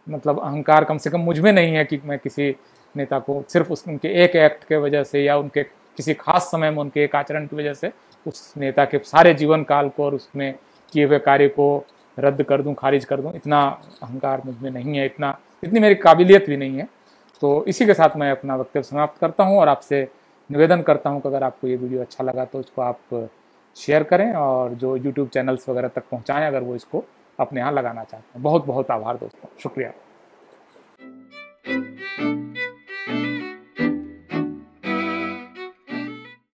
मतलब अहंकार कम से कम मुझमें नहीं है कि मैं किसी नेता को सिर्फ़ उस उनके एक एक्ट के वजह से या उनके किसी खास समय में उनके एक आचरण की वजह से उस नेता के सारे जीवन काल को और उसमें किए हुए कार्य को रद्द कर दूँ, खारिज कर दूँ, इतना अहंकार मुझमें नहीं है, इतना, इतनी मेरी काबिलियत भी नहीं है। तो इसी के साथ मैं अपना वक्तव्य समाप्त करता हूँ और आपसे निवेदन करता हूँ कि अगर आपको ये वीडियो अच्छा लगा तो इसको आप शेयर करें और जो यूट्यूब चैनल्स वगैरह तक पहुँचाएँ, अगर वो इसको अपने यहाँ लगाना चाहते हैं। बहुत बहुत आभार दोस्तों। शुक्रिया।